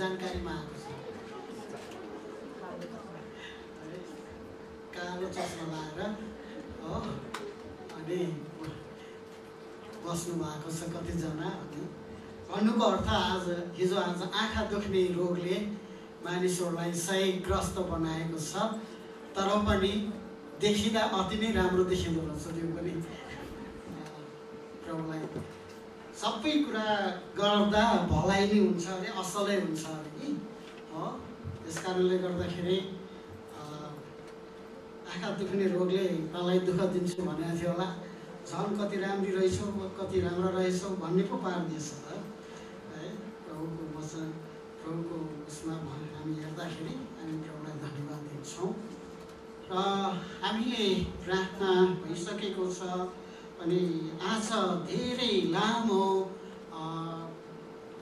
जानकारीमा आएको छ। कालो चस्मा लगाएर हो? अनि बस्नु भएको छ कतिजना अनि भन्नुको अर्थ आज हिजो आज आँखा दुख्ने रोगले मानिसहरूलाई सही ग्रस्त बनाएको छ तर पनि देखिँदा अति नै राम्रो देखिँदो रहेछ त्यो पनि। प्रभुलाई सबै कुरा गर्दा भलाइ नै हुन्छ अरे असलै हुन्छ अरे कि? त्यस कारणले गर्दाखेरि आँखा दुख्ने रोगले तँलाई दुःख दिन्छु भनेको थियो होला। झन् कति राम्री रहेछौ कति राम्रो रहेछौ भन्ने पो पारिदिएछ है? प्रभुको वचन प्रभुको उसमा हामी हेर्दाखेरि हामी प्रभुलाई धन्यवाद दिन्छौँ। र हामीले प्रार्थना भइसकेको छ। अनि आज धेरै लामो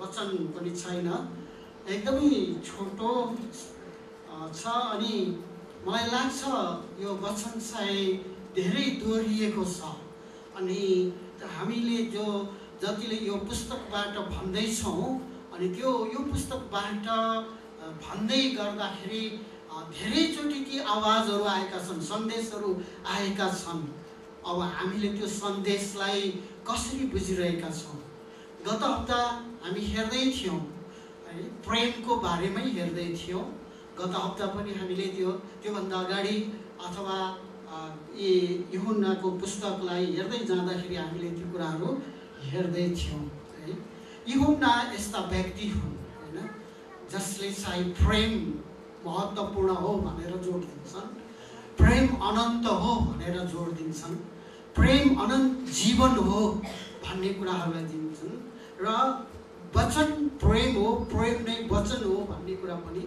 वचन पनि छैन। एकदमै छोटो छ अनि मलाई लाग्छ यो वचन चाहिँ धेरै दोहोरिएको छ। अनि हामीले जो जतिले यो पुस्तकबाट भन्दैछौँ अनि त्यो यो पुस्तकबाट भन्दै गर्दाखेरि धेरैचोटि ती आवाजहरू आएका छन् सन्देशहरू आएका छन्। अब हामीले त्यो सन्देशलाई कसरी बुझिरहेका छौँ? गत हप्ता हामी हेर्दै थियौँ है प्रेमको बारेमै हेर्दै थियौँ। गत हप्ता पनि हामीले त्यो त्योभन्दा अगाडि अथवा यी युहुन्नाको पुस्तकलाई हेर्दै जाँदाखेरि हामीले त्यो कुराहरू हेर्दै थियौँ है। युहुन्ना यस्ता व्यक्ति हुन् होइन जसले चाहिँ प्रेम महत्त्वपूर्ण हो भनेर जोड दिन्छन् प्रेम अनन्त हो भनेर जोड दिन्छन्। प्रेम अनन्त जीवन हो भन्ने कुराहरूलाई दिन्छन् र वचन प्रेम हो प्रेम नै वचन हो भन्ने कुरा पनि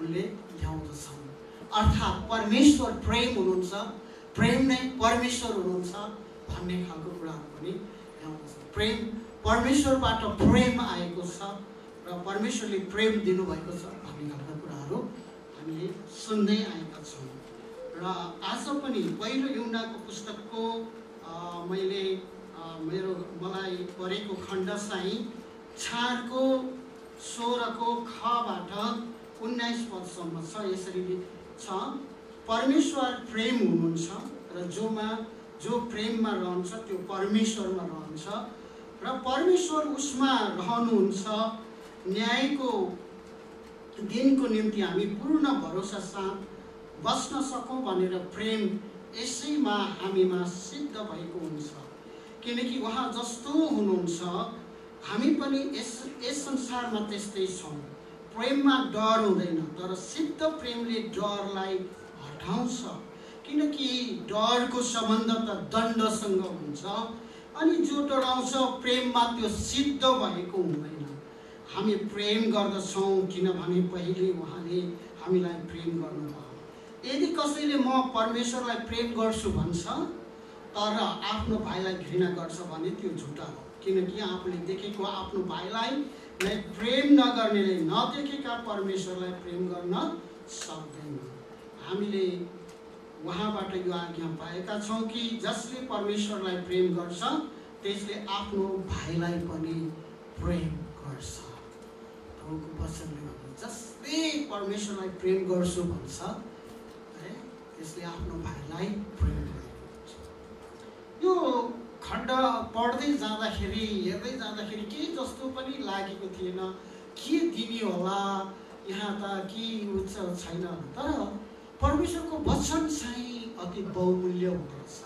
उनले ल्याउँदछन्। अर्थात् परमेश्वर प्रेम हुनुहुन्छ प्रेम नै परमेश्वर हुनुहुन्छ भन्ने खालको कुराहरू पनि ल्याउँदछ प्रेम परमेश्वरबाट प्रेम आएको छ र परमेश्वरले प्रेम दिनुभएको छ भन्ने खालको कुराहरू हामीले सुन्दै आएका छौँ। र आज पनि पहिलो युनाको पुस्तकको मैले मेरो मलाई परेको खण्ड चाहिँ छाडको सोह्रको खबाट उन्नाइस पदसम्म छ यसरी छ। परमेश्वर प्रेम हुनुहुन्छ र जोमा जो प्रेममा रहन्छ त्यो परमेश्वरमा रहन्छ। र परमेश्वर उसमा रहनुहुन्छ न्यायको दिनको निम्ति हामी पूर्ण भरोसा साथ बस्न सकौँ भनेर प्रेम यसैमा हामीमा सिद्ध भएको हुन्छ। किनकि उहाँ जस्तो हुनुहुन्छ हामी पनि यस यस संसारमा त्यस्तै छौँ। प्रेममा डर हुँदैन तर सिद्ध प्रेमले डरलाई हटाउँछ। किनकि डरको सम्बन्ध त दण्डसँग हुन्छ अनि जो डराउँछ प्रेममा त्यो सिद्ध भएको हुँदैन। हामी प्रेम गर्दछौँ किनभने पहिले उहाँले हामीलाई प्रेम गर्नुभयो। यदि कसैले म परमेश्वरलाई प्रेम गर्छु भन्छ तर आफ्नो भाइलाई घृणा गर्छ भने त्यो झुटा हो। किनकि आफूले देखेको आफ्नो भाइलाई नै प्रेम नगर्नेले नदेखेका परमेश्वरलाई प्रेम गर्न सक्दैन। हामीले उहाँबाट यो आज्ञा पाएका छौँ कि जसले परमेश्वरलाई प्रेम गर्छ त्यसले आफ्नो भाइलाई पनि प्रेम गर्छ। प्रभुको वचनले जसले परमेश्वरलाई प्रेम गर्छु भन्छ है त्यसले आफ्नो भाइलाई प्रेम यो खण्ड पढ्दै जाँदाखेरि हेर्दै जाँदाखेरि केही जस्तो पनि लागेको थिएन। के दिने होला? यहाँ त के उच्च छैन तर परमेश्वरको वचन चाहिँ अति बहुमूल्य हुँदो रहेछ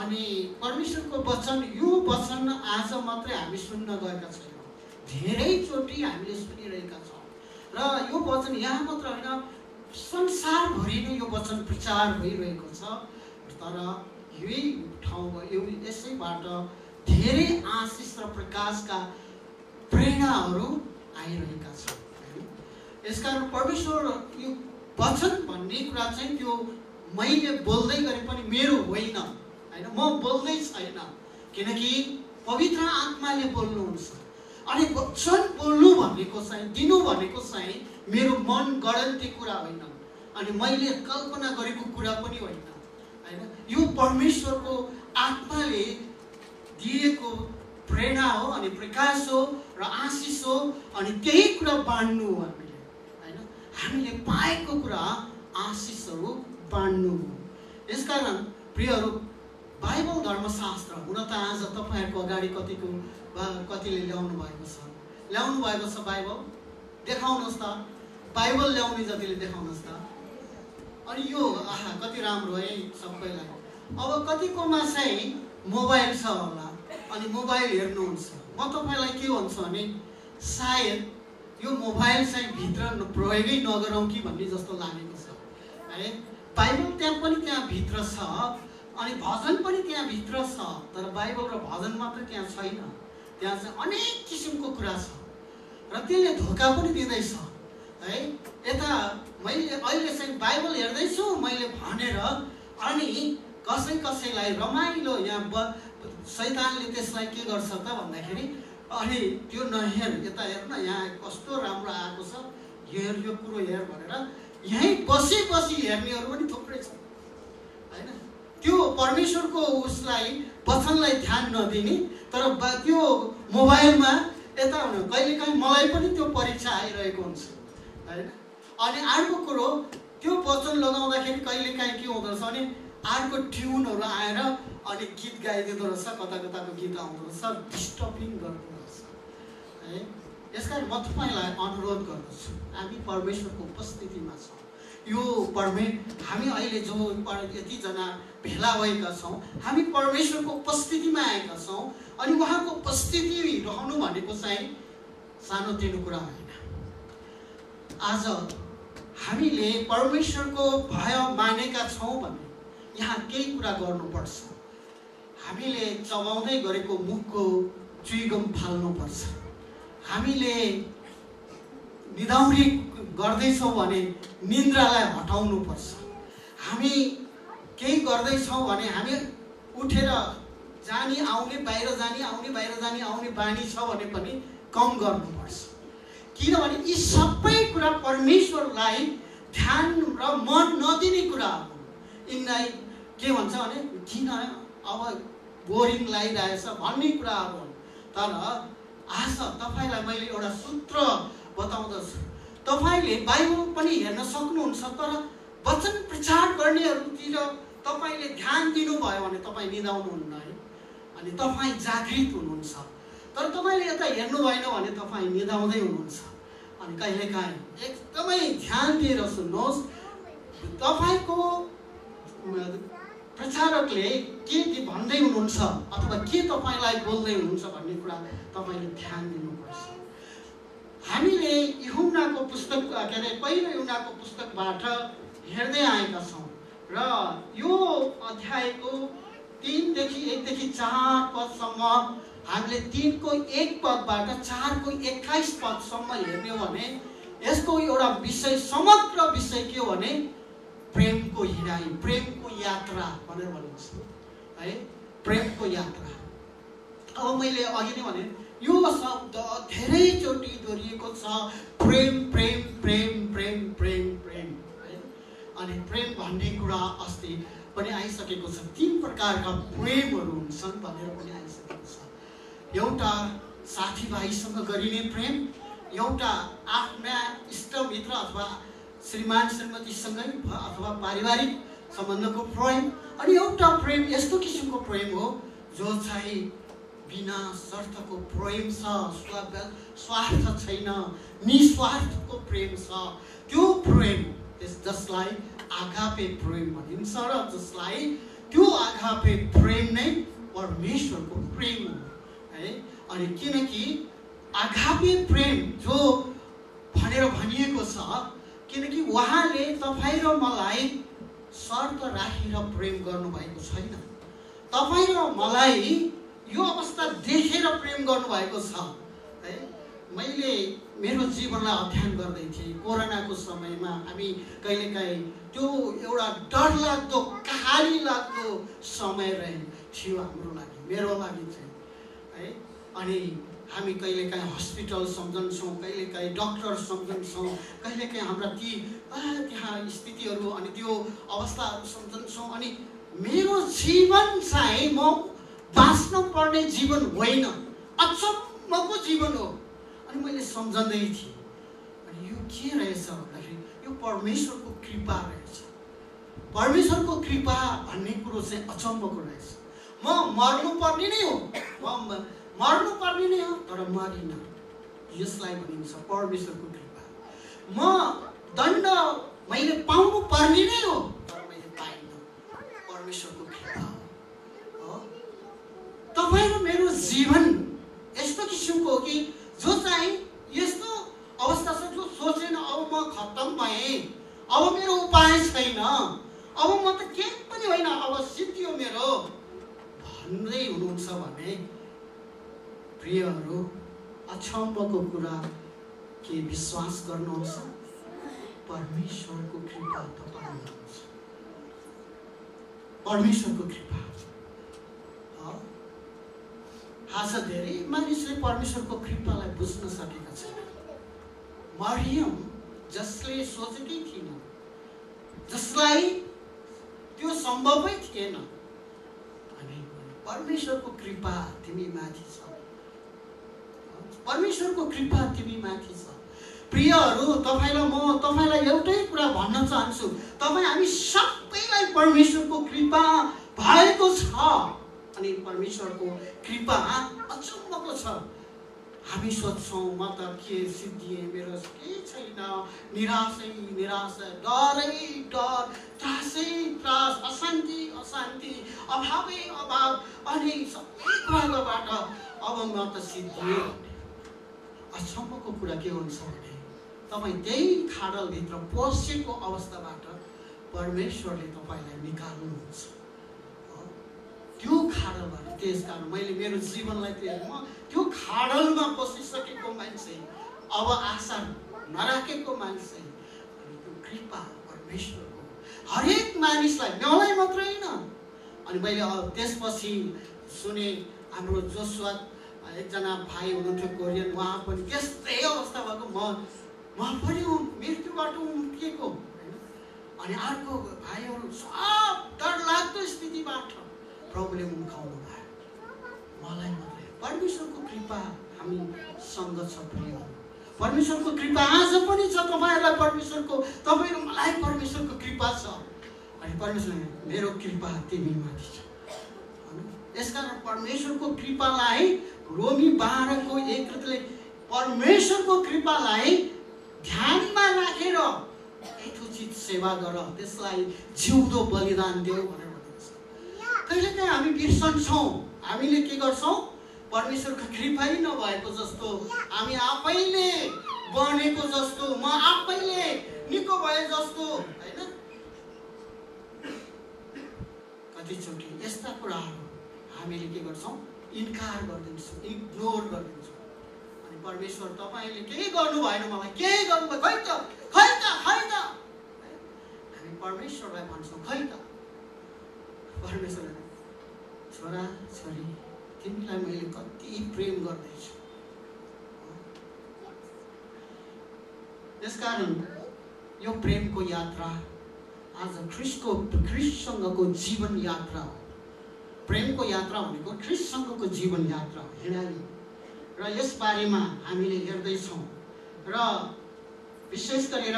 अनि परमेश्वरको वचन यो वचन आज मात्रै हामी सुन्न गएका छैनौँ। धेरैचोटि हामीले सुनिरहेका छौँ। र यो वचन यहाँ मात्र होइन संसारभरि नै यो वचन प्रचार भइरहेको छ। तर यही ठाउँमा यो यसैबाट धेरै आशिष र प्रकाशका प्रेरणाहरू आइरहेका छन्। यसकारण परमेश्वर यो वचन भन्ने कुरा चाहिँ त्यो मैले बोल्दै गरे पनि मेरो होइन। होइन म बोल्दै छैन। किनकि पवित्र आत्माले बोल्नुहुन्छ। अनि वचन बोल्नु भनेको चाहिँ दिनु भनेको चाहिँ मेरो मन गणन्ती कुरा होइन। अनि मैले कल्पना गरेको कुरा पनि होइन। होइन? यो परमेश्वरको आत्माले दिएको प्रेरणा हो अनि प्रकाश हो र आशिष हो अनि त्यही कुरा बाँड्नु हो हामीले। होइन? हामीले पाएको कुरा आशिषहरू बाँड्नु हो। यसकारण प्रियहरू बाइबल धर्मशास्त्र हुन त आज तपाईँहरूको अगाडि कतिको कतिले ल्याउनु भएको छ। ल्याउनु भएको छ बाइबल? देखाउनुहोस् त। बाइबल ल्याउने जतिले देखाउनुहोस् त। अनि यो आहा कति राम्रो है सबैलाई। अब कतिकोमा चाहिँ मोबाइल छ होला अनि मोबाइल हेर्नुहुन्छ। म तपाईँलाई के भन्छु भने सायद यो मोबाइल चाहिँ भित्र प्रयोगै नगरौँ कि भन्ने जस्तो लागेको छ। है? बाइबल त्यहाँ पनि त्यहाँ भित्र छ अनि भजन पनि त्यहाँभित्र छ तर बाइबल र भजन मात्र त्यहाँ छैन। त्यहाँ चाहिँ अनेक किसिमको कुरा छ। र त्यसले धोका पनि दिँदैछ। है? यता मैले अहिले चाहिँ बाइबल हेर्दैछु मैले भनेर अनि कसै कसैलाई रमाइलो यहाँ ब सैतानले त्यसलाई के गर्छ त भन्दाखेरि अनि त्यो नहेर यता हेर न यहाँ कस्तो राम्रो आएको छ हेर यो कुरो हेर भनेर यहीँ बसी बसी हेर्नेहरू पनि थुप्रै छ होइन? त्यो परमेश्वरको उसलाई वचनलाई ध्यान नदिने तर त्यो मोबाइलमा यता कहिलेकाहीँ मलाई पनि त्यो परीक्षा आइरहेको हुन्छ। अनि अर्को कुरो त्यो वचन लगाउँदाखेरि कहिलेकाहीँ के हुँदो रहेछ भने अर्को ट्युनहरू आएर अनि गीत गाइदिँदो रहेछ कता कताको गीत आउँदो रहेछ डिस्टर्बिङ गर्दो रहेछ। है? यस कारण म तपाईँलाई अनुरोध गर्दछु हामी परमेश्वरको उपस्थितिमा छौँ। यो परमे हामी अहिले जो यतिजना भेला भएका छौँ हामी परमेश्वरको उपस्थितिमा आएका छौँ अनि उहाँको उपस्थिति रहनु भनेको चाहिँ सानोतिनो कुरा होइन। आज हामीले परमेश्वरको भय मानेका छौँ भने यहाँ केही कुरा गर्नुपर्छ। हामीले चबाउँदै गरेको मुखको चुइगम फाल्नुपर्छ। हामीले निदाउरी गर्दैछौँ भने निन्द्रालाई हटाउनुपर्छ। हामी केही गर्दैछौँ भने हामी उठेर जाने आउने बाहिर जाने आउने बाहिर जाने आउने बानी छ भने पनि कम गर्नुपर्छ। किनभने यी सबै कुरा परमेश्वरलाई ध्यान र मन नदिने कुरा हो। यिनलाई के भन्छ भने किन अब बोरिङ लगाइरहेछ भन्ने कुराहरू हुन् तर आज तपाईँलाई मैले एउटा सूत्र बताउँदछु। तपाईँले बाइबल पनि हेर्न सक्नुहुन्छ तर वचन प्रचार गर्नेहरूतिर तपाईँले ध्यान दिनुभयो भने तपाईँ निधाउनुहुन्न है। अनि तपाईँ जागृत हुनुहुन्छ। तर तपाईँले यता हेर्नु भएन भने तपाईँ निधाउँदै हुनुहुन्छ। कहिलेकाहीँ। एकदमै ध्यान दिएर सुन्नुहोस् तपाईँको प्रचारकले के भन्दै हुनुहुन्छ अथवा के तपाईँलाई बोल्दै हुनुहुन्छ भन्ने कुरा तपाईँले ध्यान दिनुपर्छ। हामीले युनाको पुस्तक के अरे पहिलो युनाको पुस्तकबाट हेर्दै आएका छौँ र यो अध्यायको तिनदेखि एकदेखि चार पदसम्म हामीले तिनको एक पदबाट चारको एक्काइस पदसम्म हेर्ने हो भने यसको एउटा विषय समग्र विषय के हो भने प्रेमको हिँडाइ प्रेमको यात्रा भनेर भनिन्छ। है प्रेमको यात्रा। अब मैले अघि नै भने यो शब्द धेरैचोटि दोहोरिएको छ। प्रेम प्रेम प्रेम प्रेम प्रेम प्रेम है। अनि प्रेम भन्ने कुरा अस्ति पनि आइसकेको छ। तिन प्रकारका प्रेमहरू हुन्छन् भनेर पनि एउटा साथीभाइसँग गरिने प्रेम एउटा आफ्ना इष्टमित्र अथवा श्रीमान श्रीमतीसँगै अथवा पारिवारिक सम्बन्धको प्रेम अनि एउटा प्रेम यस्तो किसिमको प्रेम हो जो चाहिँ बिना शर्थको प्रेम छ स्वार्थ छैन निस्वार्थको प्रेम छ। त्यो प्रेम त्यस जसलाई आघापे प्रेम भनिन्छ र जसलाई त्यो आघापे प्रेम नै परमेश्वरको प्रेम हो। है अनि किनकि आघापे प्रेम जो भनेर भनिएको छ किनकि उहाँले तपाईँ र मलाई शर्त राखेर प्रेम गर्नुभएको छैन। तपाईँ र मलाई यो अवस्था देखेर प्रेम गर्नुभएको छ है? मैले मेरो जीवनलाई अध्ययन गर्दै थिएँ। कोरोनाको समयमा हामी कहिलेकाहीँ त्यो एउटा डरलाग्दो कहानी लाग्दो समय रहे थियो हाम्रो लागि मेरो लागि चाहिँ। है। अनि हामी कहिलेकाहीँ हस्पिटल सम्झन्छौँ कहिलेकाहीँ डक्टर सम्झन्छौँ कहिलेकाहीँ हाम्रा ती त्यहाँ स्थितिहरू अनि त्यो अवस्थाहरू सम्झन्छौँ। अनि मेरो जीवन चाहिँ म बाँच्नु पर्ने जीवन होइन। अचम्मको जीवन हो। अनि मैले सम्झँदै थिएँ। अनि यो के रहेछ भन्दाखेरि यो परमेश्वरको कृपा रहेछ। परमेश्वरको कृपा भन्ने कुरो चाहिँ अचम्मको रहेछ। म मर्नुपर्ने नै हो। म मर्नुपर्ने नै हो तर मरिनँ। यसलाई भनिन्छ परमेश्वरको कृपा। म दण्ड मैले पाउनु पर्ने नै हो तर मैले पाइनँ। परमेश्वरको कृपा हो। तपाईँ र मेरो जीवन यस्तो किसिमको हो कि जो चाहिँ यस्तो अवस्था छ जो सोचेन अब म खत्तम भएँ। अब मेरो उपाय छैन। अब म त केही पनि होइन अब सिद्धियो मेरो। भन्दै हुनुहुन्छ भने प्रियहरू अचम्मको कुरा के विश्वास गर्नुहुन्छ? परमेश्वरको कृपा तपाईँ परमेश्वरको कृपा। आज धेरै मानिसले परमेश्वरको कृपालाई बुझ्न सकेका छैन। मरियम जसले सोचेकै थिएन जसलाई त्यो सम्भवै थिएन परमेश्वरको कृपा तिमी माथि छ। परमेश्वरको कृपा तिमी माथि छ। प्रियहरू तपाईँलाई म तपाईँलाई एउटै कुरा भन्न चाहन्छु। तपाईँ हामी सबैलाई परमेश्वरको कृपा भएको छ। अनि परमेश्वरको कृपा अचम्मको छ। हामी सोध्छौँ म त के सिद्धिएँ मेरो केही छैन निराशै निराशा डरै डर त्रासै त्रास अशान्ति अशान्ति अभावै अभाव अनि सबै कुराबाट अब म त सिद्धिएँ अचम्मको कुरा के हुन्छ भने तपाईँ त्यही खाडलभित्र पसेको अवस्थाबाट परमेश्वरले तपाईँलाई निकाल्नुहुन्छ त्यो खाडलबाट त्यस कारण मैले मेरो जीवनलाई त्यो म त्यो खाडलमा पसिसकेको मान्छे अब आशा नराखेको मान्छे अनि त्यो कृपा परमेश्वरको हरेक मानिसलाई मलाई मात्रै होइन। अनि मैले त्यसपछि सुने हाम्रो जोसुवा एकजना भाइ हुनुहुन्थ्यो कोरियन उहाँ पनि त्यस्तै अवस्था भएको म म पनि मृत्युबाट उम्किएको होइन। अनि अर्को भाइहरू सब डर लाग्दो स्थितिबाट प्रभुले उम्काउनु भयो। मलाई मात्रै। परमेश्वरको कृपा हामीसँग छ प्रिय परमेश्वरको कृपा आज पनि छ। तपाईँहरूलाई परमेश्वरको तपाईँ र मलाई परमेश्वरको कृपा छ। अनि परमेश्वर मेरो कृपा तिमीमाथि छ। यसकारण परमेश्वरको कृपालाई रोमी बाह्रको एकले परमेश्वरको कृपालाई ध्यानमा राखेर यथोचित सेवा गर। त्यसलाई जिउँदो बलिदान देऊ भनेर कहिलेकाहीँ हामी बिर्सन्छौँ हामीले के गर्छौँ? परमेश्वरको कृपै नभएको जस्तो हामी आफैले बनेको जस्तो म आफैले निको भए जस्तो होइन? कतिचोटि यस्ता कुराहरू हामीले के गर्छौँ? इन्कार गरिदिन्छौँ इग्नोर गरिदिन्छौँ। अनि परमेश्वर तपाईँले केही गर्नु भएन मलाई केही गर्नुभयो खै त खै त खै त हामी परमेश्वरलाई भन्छौँ खै त? परमेश्वरले छोरा छोरी तिमीलाई मैले कति प्रेम गर्दैछु। यसकारण यो प्रेमको यात्रा आज ख्रिसको ख्रिससँगको जीवन यात्रा हो। प्रेमको यात्रा भनेको ख्रिससँगको जीवन यात्रा हो हिँडाली र यसबारेमा हामीले हेर्दैछौँ। र विशेष गरेर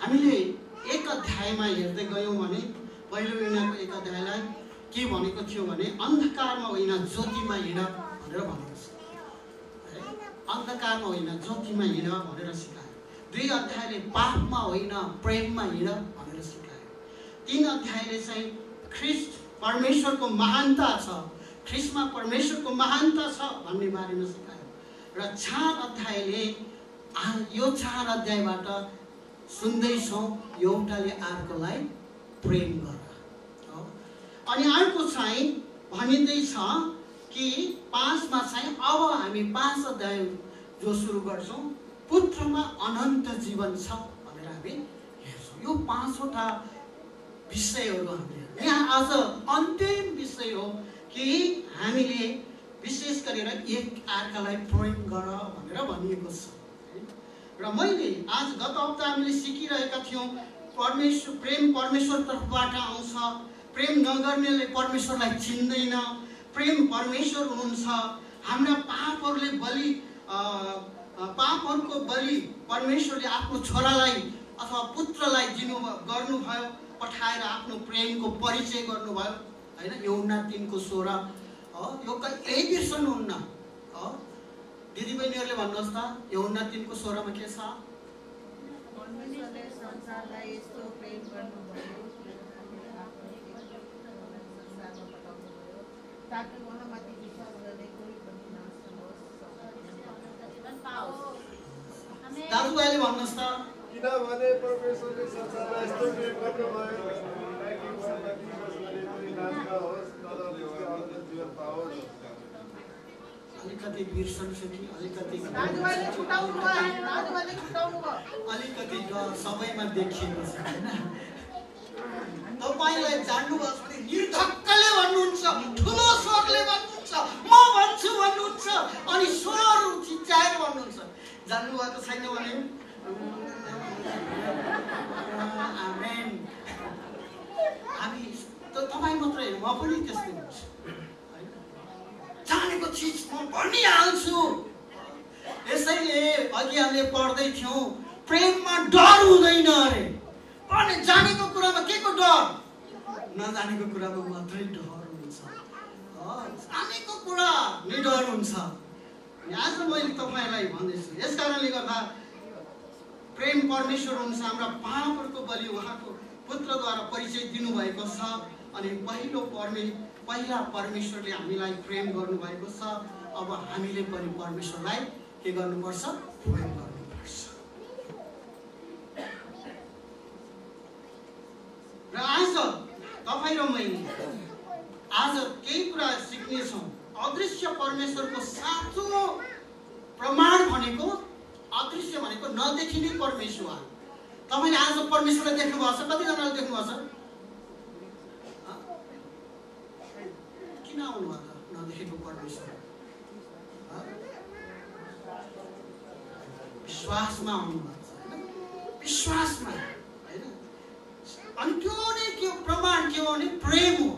हामीले एक अध्यायमा हेर्दै गयौँ भने पहिलो एक अध्यायलाई के भनेको थियो भने अन्धकारमा होइन ज्योतिमा हिँड भनेर भनेको छ। अन्धकारमा होइन ज्योतिमा हिँड भनेर सिकायो। दुई अध्यायले पापमा होइन प्रेममा हिँड भनेर सिकायो। तिन अध्यायले चाहिँ ख्रिस्ट परमेश्वरको महानता छ। ख्रिस्टमा परमेश्वरको महानता छ भन्ने बारेमा सिकायो। र चार अध्यायले यो चार अध्यायबाट सुन्दैछौँ एउटाले अर्कोलाई प्रेम गर अनि अर्को चाहिँ भनिँदैछ कि पाँचमा चाहिँ अब हामी पाँच अध्याय जो सुरु गर्छौँ पुत्रमा अनन्त जीवन छ भनेर हामी हेर्छौँ। यो पाँचवटा विषयहरू हामीले यहाँ आज अन्तिम विषय हो कि हामीले विशेष गरेर एक अर्कालाई प्रेम गर भनेर भनिएको छ। र मैले आज गत हप्ता हामीले सिकिरहेका थियौँ परमेश्वर प्रेम परमेश्वर तर्फबाट आउँछ। प्रेम नगर्नेले परमेश्वरलाई चिन्दैन प्रेम परमेश्वर हुनुहुन्छ। हाम्रा पापहरूले बलि पापहरूको बलि परमेश्वरले आफ्नो छोरालाई अथवा पुत्रलाई दिनु गर्नुभयो पठाएर आफ्नो प्रेमको परिचय गर्नुभयो। होइन यौना तिनको सोह्र हो यो कहिल्यै बिर्सनुहुन्न हो। दिदीबहिनीहरूले भन्नुहोस् त यौना तिनको सोह्रमा के छ परमेश्वरले संसारलाई यस्तो प्रेम गर्नुभयो किनभने आफ्नो एकमात्र पुत्रलाई संसारमा पठाउनुभयो दाजुभाइले भन्नुहोस् त किनभने परमेश्वरले संसारलाई यस्तो प्रेम गर्नुभयो ताकि नाश नहोस् तर जीवन पाओस् अलिकति बिर्सन्छ कि अलिकति दाजुभाइले छुटाउनु भयो दाजुभाइले छुटाउनु भयो अलिकति सबैमा देखिएको छ होइन तपाईँलाई जान्नुभएको छ भने निर्धक्कले भन्नुहुन्छ ठुलो स्वरले भन्नुहुन्छ म भन्छु भन्नुहुन्छ अनि स्वर चिच्याएर भन्नुहुन्छ। जान्नुभएको छैन भने? हामी त तपाईँ मात्रै होइन म पनि त्यस्तै हुन्छु। जानेको चिज म भनिहाल्छु। यसैले अघि हामीले पढ्दै थियौँ प्रेममा डर हुँदैन अरे। अनि जानेको कुरामा के को डर? नजानेको कुरामा मात्रै डर हुन्छ। जानेको कुरा निडर हुन्छ। आज मैले तपाईँलाई भन्दैछु यस कारणले गर्दा प्रेम परमेश्वर हुन्छ हाम्रा पापहरूको बलि उहाँको पुत्रद्वारा परिचय दिनुभएको छ। अनि पहिलो परमे पहिला परमेश्वरले हामीलाई प्रेम गर्नुभएको छ। अब हामीले पनि परमेश्वरलाई के गर्नुपर्छ? प्रेम गर्नुपर्छ। र आज तपाईँ र मैले आज केही कुरा सिक्नेछौँ अदृश्य परमेश्वरको साँचो प्रमाण भनेको अदृश्य भनेको नदेखिने परमेश्वर तपाईँले आज परमेश्वरलाई देख्नु भएको छ कतिजनाले देख्नु भएको छ? किन आउनु भएको त नदेखेको परमेश्वर? विश्वासमा आउनु भएको छ? विश्वासमा अनि त्यो नै के प्रमाण के हो भने प्रेम हो।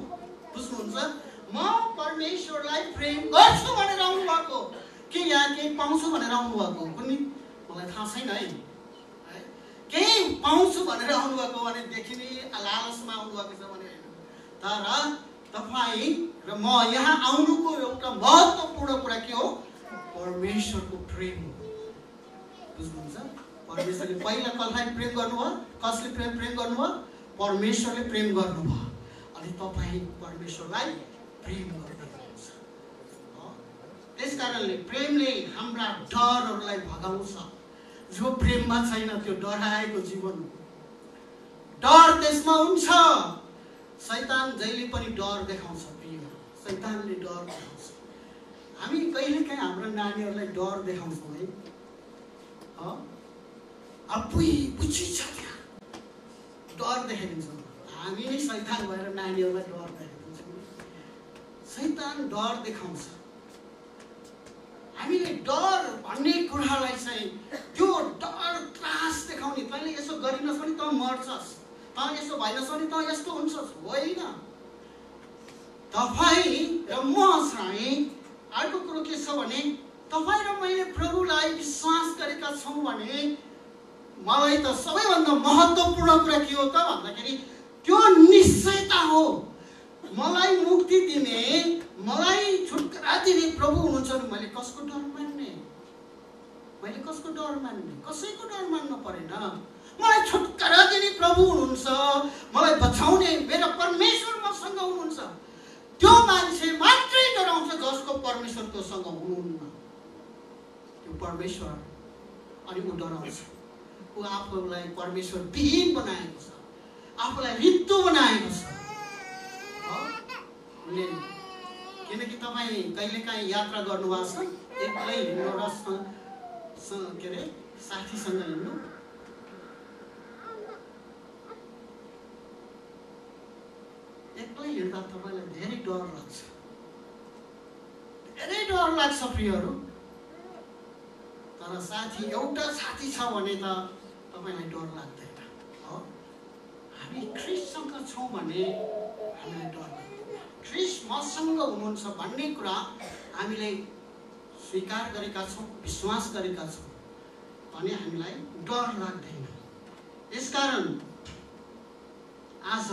बुझ्नुहुन्छ? म परमेश्वरलाई प्रेम गर्छु भनेर आउनु भएको के यहाँ केही पाउँछु भनेर आउनु भएको कुनै मलाई थाहा छैन है? केही पाउँछु भनेर आउनु भएको भने देखिने लालसमा आउनु भएको छ भने तर तपाईँ र म यहाँ आउनुको एउटा महत्त्वपूर्ण कुरा के हो? परमेश्वरको प्रेम हो। बुझ्नुहुन्छ? परमेश्वरले पहिला कसलाई प्रेम गर्नुभयो? कसले प्रेम प्रेम गर्नुभयो? परमेश्वरले प्रेम गर्नुभयो। अनि तपाईँ परमेश्वरलाई प्रेम हो? त्यस कारणले प्रेमले हाम्रा डरहरूलाई भगाउँछ। जो प्रेममा छैन त्यो डराएको जीवन डर त्यसमा हुन्छ। शैतान जहिले पनि डर देखाउँछ प्रिय। शैतानले डर देखाउँछ। हामी कहिलेकाहीँ हाम्रो नानीहरूलाई डर देखाउँछौँ है? आफै बुझी छ डर देखाइदिन्छौँ हामी नै शैतान भएर नानीहरूलाई डर देखाइदिन्छौँ शैतान डर देखाउँछ। हामीले डर भन्ने कुरालाई चाहिँ त्यो डर त्रास देखाउने तैँले यसो गरिनस् भने त मर्छस् त यसो भएनस् भने त यस्तो हुन्छस् होइन। तपाईँ र म चाहिँ अर्को कुरो के छ भने तपाईँ र मैले प्रभुलाई विश्वास गरेका छौँ भने मलाई त सबैभन्दा महत्त्वपूर्ण कुरा के हो त भन्दाखेरि त्यो निश्चयता हो। मलाई मुक्ति दिने मलाई छुटकारा दिने प्रभु हुनुहुन्छ भने मैले कसको डर मान्ने? मैले कसको डर मान्ने? कसैको डर मान्नु परेन। मलाई छुटकारा दिने प्रभु हुनुहुन्छ। मलाई बचाउने मेरो परमेश्वर मसँग हुनुहुन्छ। त्यो मान्छे मात्रै डराउँछ जसको परमेश्वर त्योसँग हुनुहुन्न। त्यो परमेश्वर अनि ऊ डराउँछ। ऊ आफूलाई परमेश्वर विहीन बनाएको छ। आफूलाई रित्तो बनाएको छ। किनकि तपाईँ कहिलेकाहीँ यात्रा गर्नुभएको छ एक्लै हिँड्नु र के अरे साथीसँग हिँड्नु। एक्लै हिँड्दा तपाईँलाई धेरै डर लाग्छ। धेरै डर लाग्छ प्रियहरू। तर साथी एउटा साथी छ भने त तपाईँलाई डर लाग्दैन हो हामी ख्रिससँग छौँ भने हामीलाई डर लाग्दैन ख्रिस मसँग हुनुहुन्छ भन्ने कुरा हामीले स्वीकार गरेका छौँ विश्वास गरेका छौँ भने हामीलाई डर लाग्दैन यसकारण आज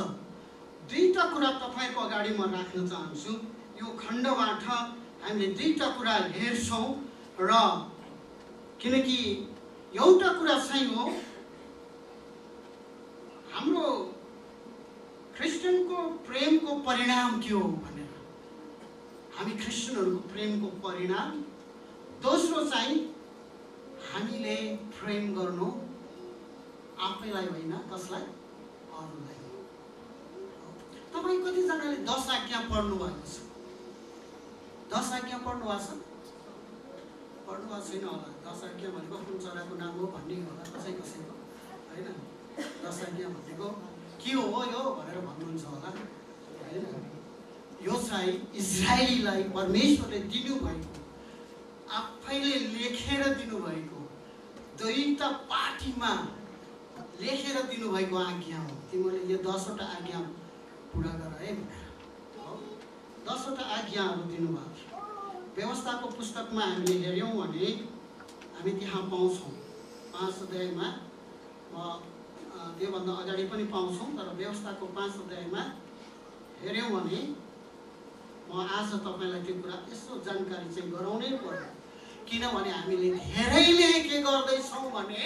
दुईवटा कुरा तपाईँको अगाडि म राख्न चाहन्छु यो खण्डबाट हामीले दुईवटा कुरा हेर्छौँ र किनकि एउटा कुरा चाहिँ हो हाम्रो क्रिस्चियनको प्रेमको परिणाम के हो भनेर? हामी क्रिस्चियनहरूको प्रेमको परिणाम दोस्रो चाहिँ हामीले प्रेम गर्नु आफैलाई होइन कसलाई? अरूलाई। तपाईँ कतिजनाले दस आज्ञा पढ्नु भएको छ? दस आज्ञा पढ्नु भएको छ? पढ्नु भएको छैन होला। दस आज्ञा भनेको कुन चराको नाम हो भन्ने होला कसै कसैको होइन? आज्ञा भनेको के हो यो भनेर भन्नुहुन्छ होला होइन यो चाहिँ इजरायलीलाई परमेश्वरले दिनुभएको आफैले लेखेर दिनुभएको दुईवटा पार्टीमा लेखेर दिनुभएको आज्ञा हो तिमीले यो दसवटा आज्ञा पुरा गर है दसवटा आज्ञाहरू दिनुभएको छ व्यवस्थाको पुस्तकमा हामीले हेऱ्यौँ भने हामी त्यहाँ पाउँछौँ पाँच अध्यायमा त्योभन्दा अगाडि पनि पाउँछौँ तर व्यवस्थाको पाँच अध्यायमा हेऱ्यौँ भने म आज तपाईँलाई त्यो कुरा यसो जानकारी चाहिँ गराउनै पर्यो किनभने हामीले धेरैले के गर्दैछौँ भने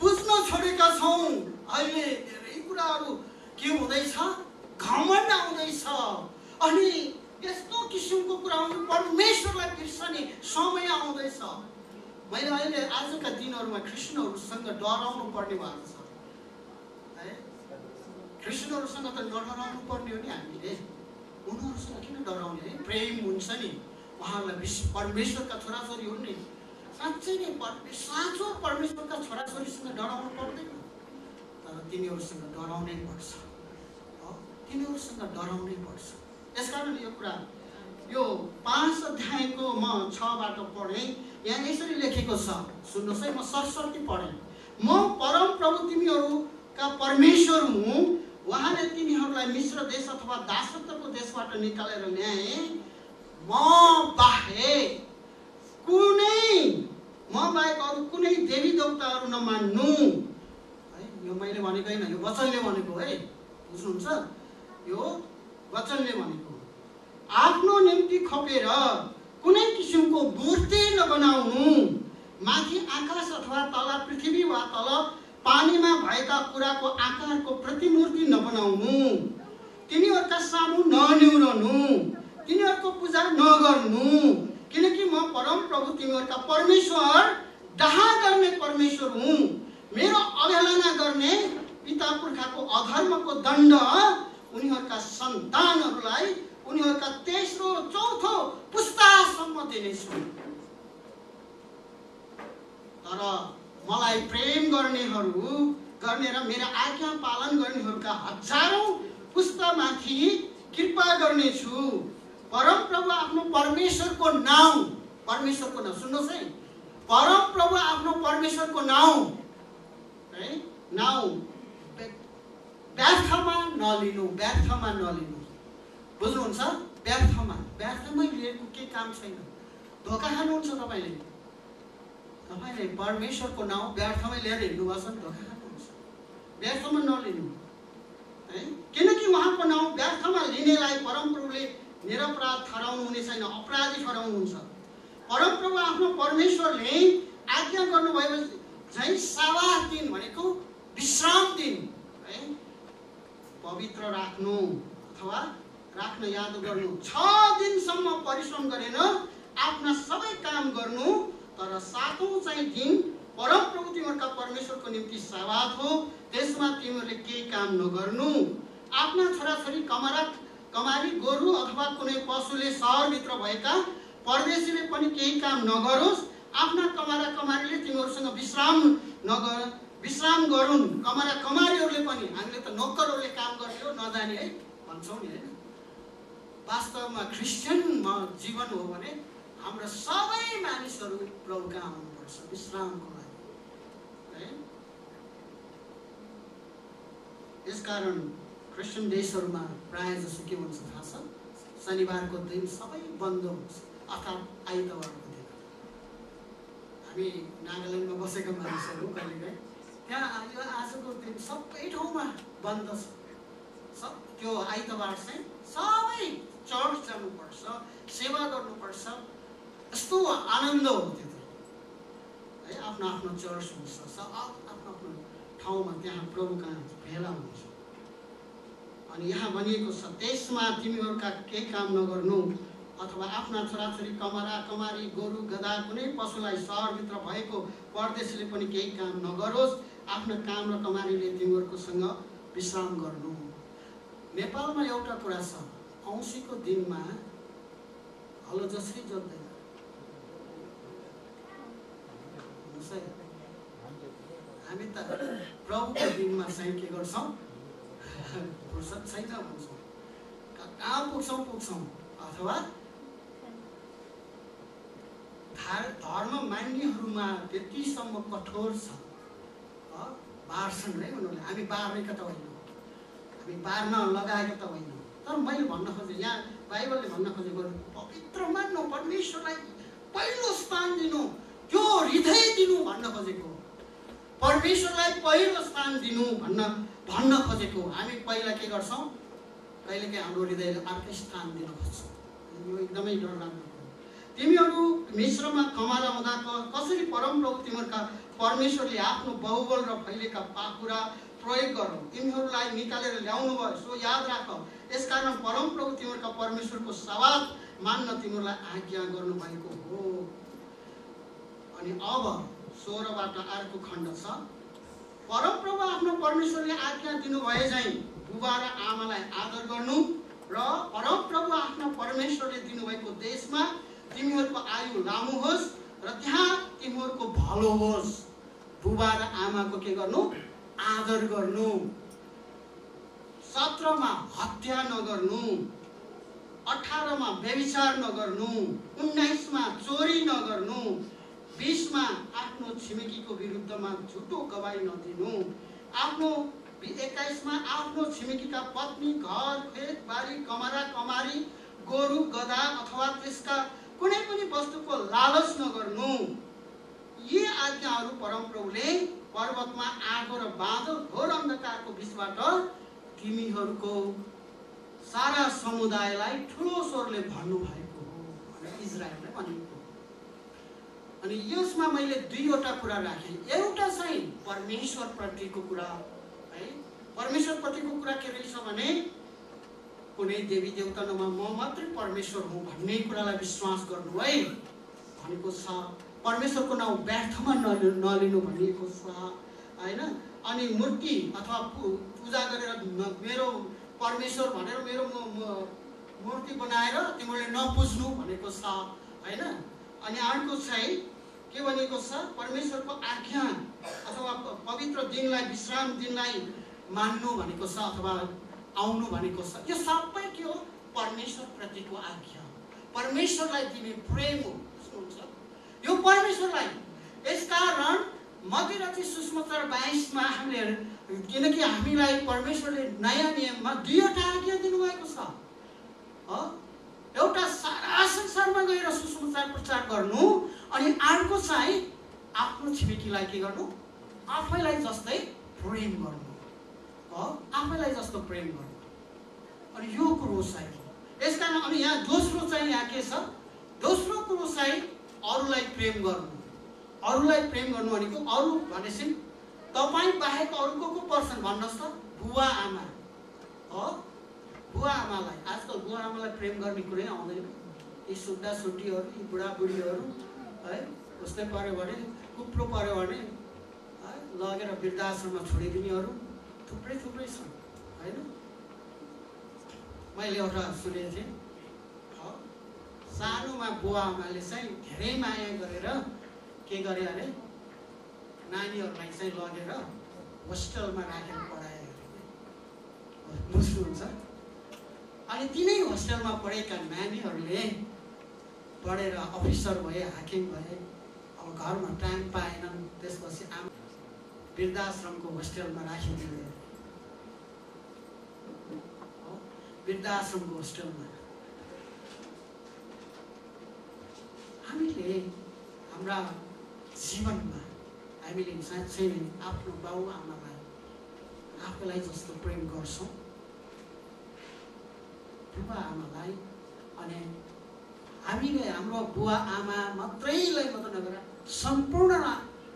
बुझ्न छोडेका छौँ। अहिले धेरै कुराहरू के हुँदैछ? घमण्ड आउँदैछ। अनि यस्तो किसिमको कुरा परमेश्वरलाई बिर्सने समय आउँदैछ। मैले अहिले आजका दिनहरूमा कृष्णहरूसँग डराउनु पर्ने भएको छ। कृष्णहरूसँग त नडराउनु पर्ने हो नि हामीले? उनीहरूसँग किन डराउने प्रेम हुन्छ नि। उहाँहरूलाई विश्व परमेश्वरका छोराछोरी हुन् नि। साँच्चै नै साँचो परमेश्वरका छोराछोरीसँग डराउनु पर्दैन। तर तिनीहरूसँग डराउनै पर्छ। हो? तिनीहरूसँग डराउनै पर्छ। यसकारण यो कुरा यो पाँच अध्यायको म छबाट पढेँ। यहाँ यसरी लेखेको छ। सुन्नुहोस् है म सरस्वती पढेँ। म परम प्रभु तिमीहरूका परमेश्वर हुँ। उहाँले तिमीहरूलाई मिश्र देश अथवा दासत्वको देशबाट निकालेर ल्याए म बाहेक कुनै म बाहेक अरू कुनै देवी देवताहरू नमान्नु। है यो मैले भनेको होइन यो वचनले भनेको है बुझ्नुहुन्छ? यो वचनले भनेको आफ्नो निम्ति खपेर कुनै किसिमको मूर्ति नबनाउनु। माथि आकाश अथवा तल पृथ्वी वा तल पानीमा भएका कुराको आकारको प्रतिमूर्ति नबनाउनु। तिनीहरूका सामु ननिउरनु तिनीहरूको पूजा नगर्नु। किनकि म परम प्रभु तिमीहरूका परमेश्वर डाहा गर्ने परमेश्वर हुँ। मेरो अवहेलना गर्ने पिता पुर्खाको अधर्मको दण्ड उनीहरूका सन्तानहरूलाई उनीहरूका तेस्रो चौथो पुस्तासम्म दिनेछु। तर मलाई प्रेम गर्नेहरू गर्ने र मेरो आज्ञा पालन गर्नेहरूका हजारौँ पुस्तामाथि कृपा गर्नेछु। परम प्रभु आफ्नो परमेश्वरको नाउँ परमेश्वरको नाउँ सुन्नुहोस् है। परम प्रभु आफ्नो परमेश्वरको नाउँ है नाउँ व्यर्थमा नलिनु व्यर्थमा नलिनु। बुझ्नुहुन्छ? व्यर्थमा व्यर्थमै लिएको के काम छैन? धोका खानुहुन्छ तपाईँले? तपाईँले परमेश्वरको नाउँ व्यर्थमै लिएर हिँड्नु भएको छ नि व्यर्थमा नलिनु। है? किनकि उहाँको नाउँ व्यर्थमा लिनेलाई परमप्रभुले निरपराध ठहराउनु हुने छैन अपराधी ठहराउनुहुन्छ परमप्रभु आफ्नो परमेश्वरले आज्ञा गर्नुभयो झै सावा दिन भनेको विश्राम दिन है? पवित्र राख्नु अथवा राख्न याद गर्नु। छ दिनसम्म परिश्रम गरेन आफ्ना सबै काम गर्नु तर सातौँ चाहिँ दिन परमप्रभु तिमीहरूका परमेश्वरको निम्ति सावाद हो। त्यसमा तिमीहरूले केही काम नगर्नु। आफ्ना छोराछोरी कमरा कमारी गोरु अथवा कुनै पशुले सहरभित्र भएका परदेशीले पनि केही काम नगरोस्। आफ्ना कमारा कमारीले तिमीहरूसँग विश्राम नगर विश्राम गरून्। कमारा कमारीहरूले पनि हामीले त नोकरहरूले काम गर्ने हो नजाने है भन्छौँ नि होइन वास्तवमा क्रिस्चियनमा जीवन हो भने हाम्रो सबै मानिसहरू प्रभु कहाँ विश्रामको लागि है यसकारण क्रिस्चियन देशहरूमा प्रायः जसो के हुन्छ थाहा छ शनिबारको दिन सबै बन्द हुन्छ अर्थात् आइतबारको दिन हामी नागाल्यान्डमा बसेका मानिसहरू कहिलेकाहीँ त्यहाँ आजको दिन सबै ठाउँमा बन्द छ सब त्यो आइतबार चाहिँ सबै चर्च जानुपर्छ सेवा गर्नुपर्छ यस्तो आनन्द हो त्यो है आफ्नो आफ्नो चर्च हुन्छ आफ्नो आफ्नो ठाउँमा त्यहाँ प्रभु कहाँ भेला हुन्छ। अनि यहाँ भनिएको छ त्यसमा तिमीहरूका केही काम नगर्नु अथवा आफ्ना छोराछोरी कमरा कमारी गोरु गधा कुनै पशुलाई सहरभित्र भएको परदेशले पनि केही काम नगरोस् आफ्नो काम र कमारीले तिमीहरूकोसँग विश्राम गर्नु। नेपालमा एउटा कुरा छ औँसीको दिनमा हलो जसरी जोत्दैन हामी त प्रभुको दिनमा चाहिँ के गर्छौँ। फुर्सद छैन भन्छौँ। कहाँ पुग्छौँ पुग्छौँ? अथवा धार धर्म मान्नेहरूमा त्यतिसम्म कठोर छ। बार्छन् है उनीहरूले। हामी बार्नेका त होइनौँ। हामी बार्न लगाएका त होइनौँ। तर मैले भन्न खोजेँ यहाँ बाइबलले भन्न खोजेको पवित्र मान्नु परमेश्वरलाई पहिलो स्थान दिनु। त्यो हृदय दिनु भन्न खोजेको परमेश्वरलाई पहिलो स्थान दिनु भन्न भन्न खोजेको हामी पहिला के गर्छौँ? कहिलेकाहीँ हाम्रो हृदयले अर्कै स्थान दिन खोज्छौँ। यो एकदमै डरलाग्दो तिमीहरू मिश्रमा कमाला हुँदा कसरी परमप्रभु तिमीहरूका परमेश्वरले आफ्नो बहुबल र फैलेका पाखुरा प्रयोग गरौँ तिमीहरूलाई निकालेर ल्याउनु भयो सो याद राख। यसकारण परमप्रभु तिमीहरूका परमेश्वरको सवाल मान्न तिमीहरूलाई आज्ञा गर्नुभएको हो। अनि अब सोह्रबाट अर्को खण्ड छ। परमप्रभु आफ्नो परमेश्वरले आज्ञा दिनुभए झैँ बुबा र आमालाई आदर गर्नु र परमप्रभु आफ्नो परमेश्वरले दिनुभएको देशमा तिमीहरूको आयु लामो होस् र त्यहाँ तिमीहरूको भलो होस्। बुबा र आमाको के गर्नु? आदर गर्नु। सत्रमा हत्या नगर्नु। अठारमा व्यविचार नगर्नु। उन्नाइसमा चोरी नगर्नु। बिसमा आफ्नो छिमेकीको विरुद्धमा झुटो गवाई नदिनु आफ्नो एक्काइसमा आफ्नो छिमेकीका पत्नी घर खेत बारी कमरा कमारी गोरु गधा अथवा त्यसका कुनै पनि वस्तुको लालच नगर्नु यी आज्ञाहरू परमप्रभुले पर्वतमा आगो र बादल घोर अन्धकारको बिचबाट तिमीहरूको सारा समुदायलाई ठुलो स्वरले भन्नुभएको हो भनेर इजरायलले भनेको हो। अनि यसमा मैले दुईवटा कुरा राखेँ। एउटा चाहिँ परमेश्वरप्रतिको कुरा है। परमेश्वरप्रतिको कुरा के रहेछ भने कुनै देवी देवता नमा म मात्रै परमेश्वर हुँ भन्ने कुरालाई विश्वास गर्नु है भनेको छ। परमेश्वरको नाउँ व्यर्थमा नलि नलिनु भनिएको छ होइन? अनि मूर्ति अथवा पूजा गरेर मेरो परमेश्वर भनेर मेरो मूर्ति बनाएर तिमीहरूले नपुज्नु भनेको छ होइन? अनि अर्को चाहिँ के भनेको छ? परमेश्वरको आज्ञा अथवा पवित्र दिनलाई विश्राम दिनलाई मान्नु भनेको छ अथवा आउनु भनेको छ। यो सबै के हो? परमेश्वरप्रतिको आज्ञा। परमेश्वरलाई दिने प्रेम हो। सुन्नुहुन्छ? यो परमेश्वरलाई यसकारण मध्यरात्रि सुसमाचार बाइसमा हामीले किनकि हामीलाई परमेश्वरले नयाँ नियममा दुईवटा आज्ञा दिनुभएको छ। हो? एउटा सारा संसारमा गएर सुसमाचार प्रचार गर्नु अनि अर्को चाहिँ आफ्नो छिमेकीलाई के गर्नु? आफैलाई जस्तै प्रेम गर्नु। हो? आफैलाई जस्तो प्रेम गर्नु। अनि यो कुरो चाहिँ यसकारण अनि यहाँ दोस्रो चाहिँ यहाँ के छ? दोस्रो कुरो चाहिँ अरूलाई प्रेम गर्नु। अरूलाई प्रेम गर्नु भनेको अरू भनेपछि तपाईँ बाहेक अरू को पर्छन् भन्नुहोस् त? बुवा आमा। हो? बुवा आमालाई। आजकल बुवा आमालाई प्रेम गर्ने कुरै आउँदैन। यी सुक्दा सुटीहरू यी बुढाबुढीहरू है उस्तै पऱ्यो भने कुप्रो पऱ्यो भने है लगेर वृद्धाश्रममा छोडिदिनेहरू थुप्रै थुप्रै छन् होइन? मैले एउटा सुनेको थिएँ। सानोमा बुवा आमाले चाहिँ धेरै माया गरेर के गरे अरे नानीहरूलाई चाहिँ लगेर होस्टेलमा राखेर पढाए बुझ्नुहुन्छ? अनि तिनै होस्टेलमा पढेका नानीहरूले पढेर अफिसर भए हाकिम भए अब घरमा टाइम पाएनन्। त्यसपछि आमा वृद्धाश्रमको होस्टेलमा राखिदिए। वृद्धाश्रमको होस्टेलमा। हामीले हाम्रा जीवनमा हामीले साँच्चै नै आफ्नो बाउ आमालाई आफूलाई जस्तो प्रेम गर्छौँ। बुबा आमालाई अनि हामीले हाम्रो बुवा आमा मात्रैलाई मात्र नगरेर सम्पूर्ण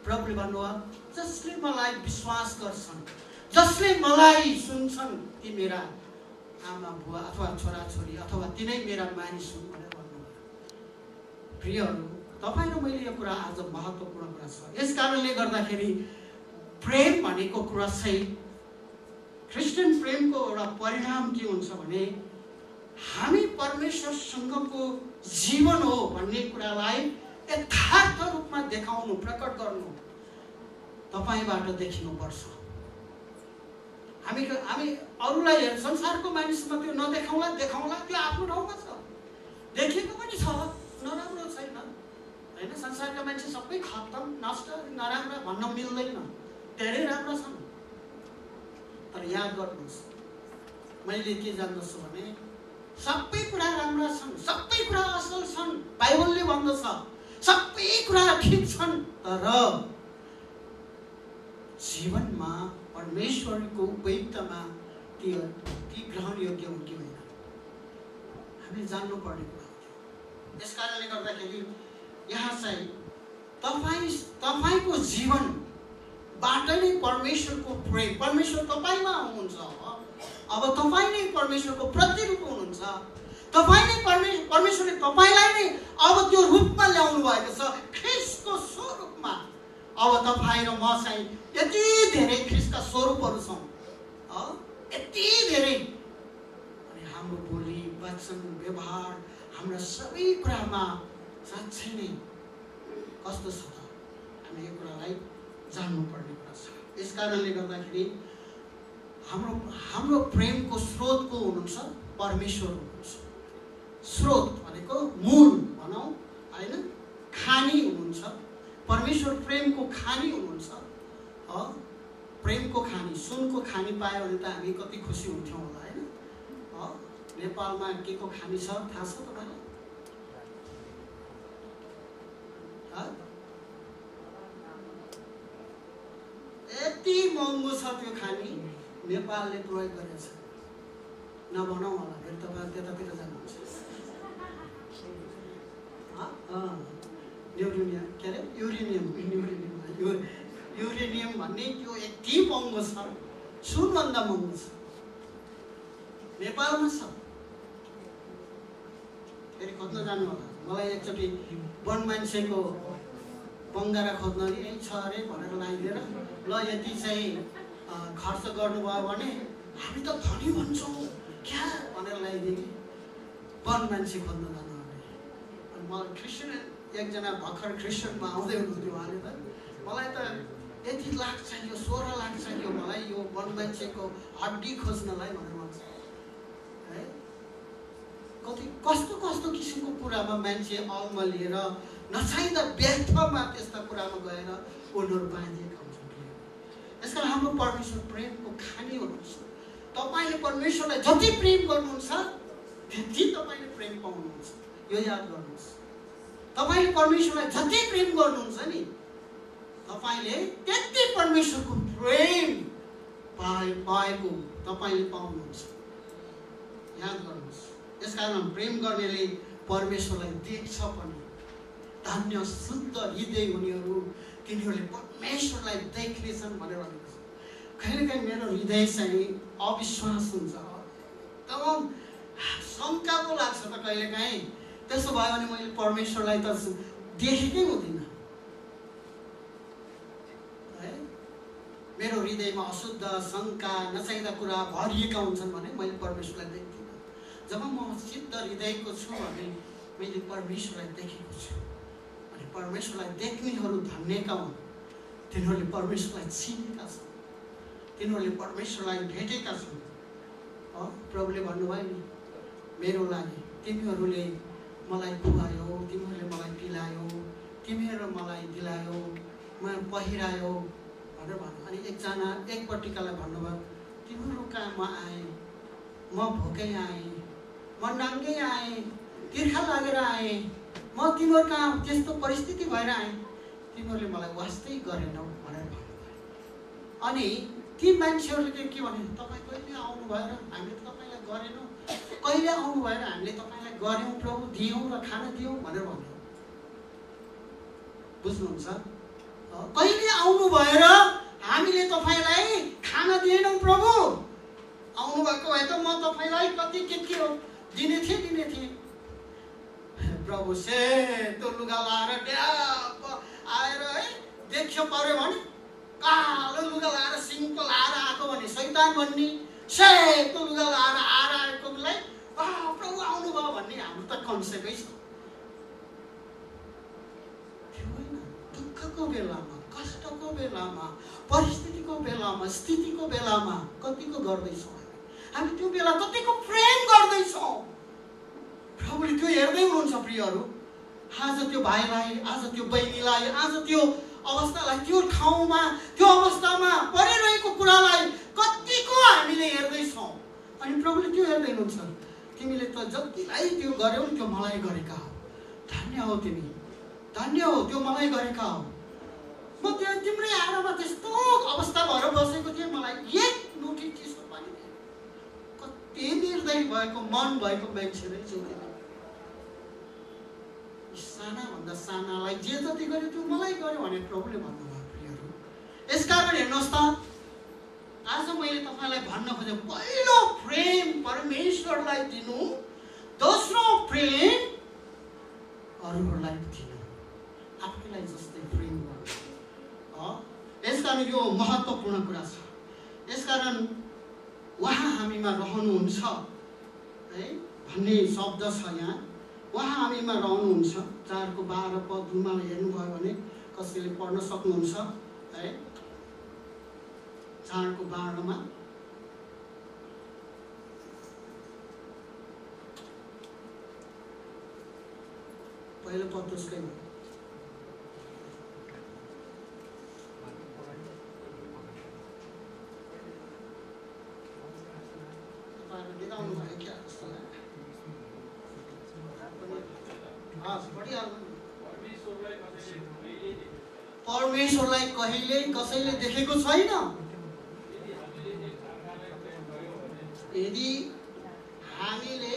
प्रभुले भन्नुभयो जसले मलाई विश्वास गर्छन् जसले मलाई सुन्छन् ती मेरा आमा बुवा अथवा छोराछोरी अथवा तिनै मेरा मानिस हुन् भनेर भन्नुभयो। प्रियहरू तपाईँ र मैले यो कुरा आज महत्त्वपूर्ण कुरा छ। यस कारणले गर्दाखेरि प्रेम भनेको कुरा चाहिँ क्रिस्चियन प्रेमको एउटा परिणाम के हुन्छ भने हामी परमेश्वरसँगको जीवन हो भन्ने कुरालाई यथार्थ रूपमा देखाउनु प्रकट गर्नु तपाईँबाट देखिनुपर्छ। हामी हामी अरूलाई हेर संसारको मानिसमा त्यो नदेखाउँला देखाउँला त्यो आफ्नो ठाउँमा छ। देखिएको पनि छ नराम्रो छैन। होइन संसारका मान्छे सबै खत्तम नष्ट नराम्रो भन्न मिल्दैन। धेरै राम्रा छन्। तर याद गर्नुहोस् मैले के जान्दछु भने सबै कुरा राम्रा छन् सबै कुरा असल छन् बाइबलले भन्दछ सबै कुरा ठिक छन् तर जीवनमा परमेश्वरको उपयुक्तमा ती ती ग्रहण योग्य हुन् कि होइन हामी जान्नुपर्ने कुरा हो यस कारणले गर्दाखेरि यहाँ चाहिँ तपाईँ तपाईँको जीवनबाट नै परमेश्वरको प्रेम परमेश्वर तपाईँमा हुनुहुन्छ। अब तपाईँ नै परमेश्वरको प्रतिरूप हुनुहुन्छ। तपाईँ नै परमे परमेश्वरले तपाईँलाई नै अब त्यो रूपमा ल्याउनु भएको छ ख्रिसको स्वरूपमा। अब तपाईँ र म चाहिँ यति धेरै ख्रिसका स्वरूपहरू छौँ। यति धेरै। अनि हाम्रो बोली वचन व्यवहार हाम्रा सबै कुरामा साँच्चै नै कस्तो छ त? हामी यो कुरालाई जान्नुपर्ने कुरा छ यस कारणले गर्दाखेरि हाम्रो हाम्रो प्रेमको स्रोत को हुनुहुन्छ परमेश्वर हुनुहुन्छ। स्रोत भनेको मूल भनौँ होइन? खानी हुनुहुन्छ। परमेश्वर प्रेमको खानी हुनुहुन्छ। प्रेमको खानी सुनको खानी पायो भने त हामी कति खुसी हुन्थ्यौँ होला होइन? नेपालमा के को खानी छ थाहा छ तपाईँलाई? यति महँगो छ त्यो खानी। नेपालले प्रयोग गरेको छ। नभनौँ होला फेरि तपाईँ त्यतातिर जानुहुन्छ युरेनियम के अरे? युरेनियम युरेनियम यु युरेनियम भन्ने त्यो यति महँगो छ सुनभन्दा महँगो छ। नेपालमा छ। फेरि खोज्न जानु होला। मलाई एकचोटि वन मान्छेको बङ्गारा खोज्न यही छ अरे भनेर लगाइदिएर ल यति चाहिँ खर्च गर्नुभयो भने हामी त धनी भन्छौँ क्या भनेर लगाइदिएँ कि वन मान्छे खोज्न जानु अनि मलाई क्रिस्चियन एकजना भर्खर क्रिस्चियनमा आउँदै हुनुहुन्थ्यो उहाँले त। मलाई त यति लाख चाहियो सोह्र लाख चाहियो मलाई यो वन मान्छेको हड्डी खोज्नलाई भनेर भन्छ। है? कति कस्तो कस्तो किसिमको कुरामा मान्छे अल्मलिएर नचाहिँदा व्यर्थमा त्यस्ता कुरामा गएर उनीहरू बाँधिएका यस कारण हाम्रो परमेश्वर प्रेमको खानी हुनुहुन्छ। तपाईँले परमेश्वरलाई जति प्रेम गर्नुहुन्छ त्यति तपाईँले प्रेम पाउनुहुन्छ। यो याद गर्नुहोस्। तपाईँले परमेश्वरलाई जति प्रेम गर्नुहुन्छ नि तपाईँले त्यति परमेश्वरको प्रेम पाए पाएको तपाईँले पाउनुहुन्छ। याद गर्नुहोस्। यस कारण प्रेम गर्नेले परमेश्वरलाई देख्छ पनि। धन्य शुद्ध हृदय हुनेहरू तिनीहरूले परमेश्वरलाई देख्नेछन् भनेर भनेको छ। कहिलेकाहीँ मेरो हृदय चाहिँ अविश्वास हुन्छ। एकदम शङ्का पो लाग्छ त कहिलेकाहीँ। त्यसो भयो भने मैले परमेश्वरलाई त देखेकै हुँदिनँ। है? मेरो हृदयमा अशुद्ध शङ्का नचाहिँदा कुरा भरिएका हुन्छन् भने मैले परमेश्वरलाई देख्दिनँ। जब म सिद्ध हृदयको छु भने मैले परमेश्वरलाई देखेको छु। अनि परमेश्वरलाई देख्नेहरू धन्यका हुन्। तिनीहरूले परमेश्वरलाई चिनेका छन् तिनीहरूले परमेश्वरलाई भेटेका छन् प्रभुले भन्नुभयो नि मेरो लागि तिमीहरूले मलाई खुवायो तिमीहरूले मलाई पिलायो तिमीहरू मलाई दिलायो म पहिरायो भनेर भन्नु अनि एकजना एकपट्टिकालाई भन्नुभयो तिमीहरू कहाँ म आएँ म भोकै आएँ म नाङ्गै आएँ तिर्खा लागेर आएँ म तिमीहरू कहाँ त्यस्तो परिस्थिति भएर आएँ तिमीहरूले मलाई वास्तै गरेनौ भनेर भन्नुभयो। अनि ती मान्छेहरूले के भने तपाईँ कहिले आउनु भएर हामीले तपाईँलाई गरेनौँ? कहिले आउनु भएर हामीले तपाईँलाई गऱ्यौँ प्रभु दियौँ र खाना दियौँ? भनेर भन्यो। बुझ्नुहुन्छ? कहिले आउनु भएर हामीले तपाईँलाई खाना दिएनौँ प्रभु? आउनु भएको भए त म तपाईँलाई कति के के हो दिने थिएँ दिने थिएँ प्रभु सेतो लुगा लाएर ड्याप आएर है देख्यो पर्यो भने कालो लुगा लाएर सिङ्को लाएर आएको भने सैतान भन्ने सेतो लुगा लाएर आएर आएकोलाई प्रभु आउनुभयो भन्ने हाम्रो त कन्सेप्टै छ दुःखको बेलामा कष्टको बेलामा परिस्थितिको बेलामा स्थितिको बेलामा कतिको गर्दैछौँ हामी? हामी त्यो बेला कतिको प्रेम गर्दैछौँ? प्रभुले त्यो हेर्दै हुनुहुन्छ प्रियहरू। आज त्यो भाइलाई आज त्यो बहिनीलाई आज त्यो अवस्थालाई त्यो ठाउँमा त्यो अवस्थामा परिरहेको कुरालाई कतिको हामीले हेर्दैछौँ? अनि प्रभुले त्यो हेर्दै हुनुहुन्छ तिमीले त जतिलाई त्यो गर्यौ त्यो मलाई गरेका हो। धन्य हो तिमी। धन्य हो त्यो मलाई गरेका हो। म त्यो तिम्रै आँखामा त्यस्तो अवस्था भएर बसेको थिएँ। मलाई एक मुठी चिसो पनि। कति निर्दयी भएको मन भएको मान्छे रहेछ सानाभन्दा सानालाई जे जति गर्यो त्यो मलाई गर्यो भने प्रभुले भन्नुभयो प्रियहरू। यसकारण हेर्नुहोस् त आज मैले तपाईँलाई भन्न खोजेँ पहिलो प्रेम परमेश्वरलाई दिनु दोस्रो प्रेम अरूहरूलाई दिनु। आफैलाई जस्तै प्रेम गर्नु। यसकारण यो महत्त्वपूर्ण कुरा छ। यसकारण उहाँ हामीमा रहनुहुन्छ है भन्ने शब्द छ यहाँ। उहाँ हामीमा रहनुहुन्छ। चारको बाह्र पदमा हेर्नुभयो भने कसैले पढ्न सक्नुहुन्छ है? चारको बाह्रमा। पहिलो पद त्यसकै हो। तपाईँहरूले लिँदाउनु भयो क्या? जस्तो लाग्यो परमेश्वरलाई कहिले कसैले देखेको छैन? यदि हामीले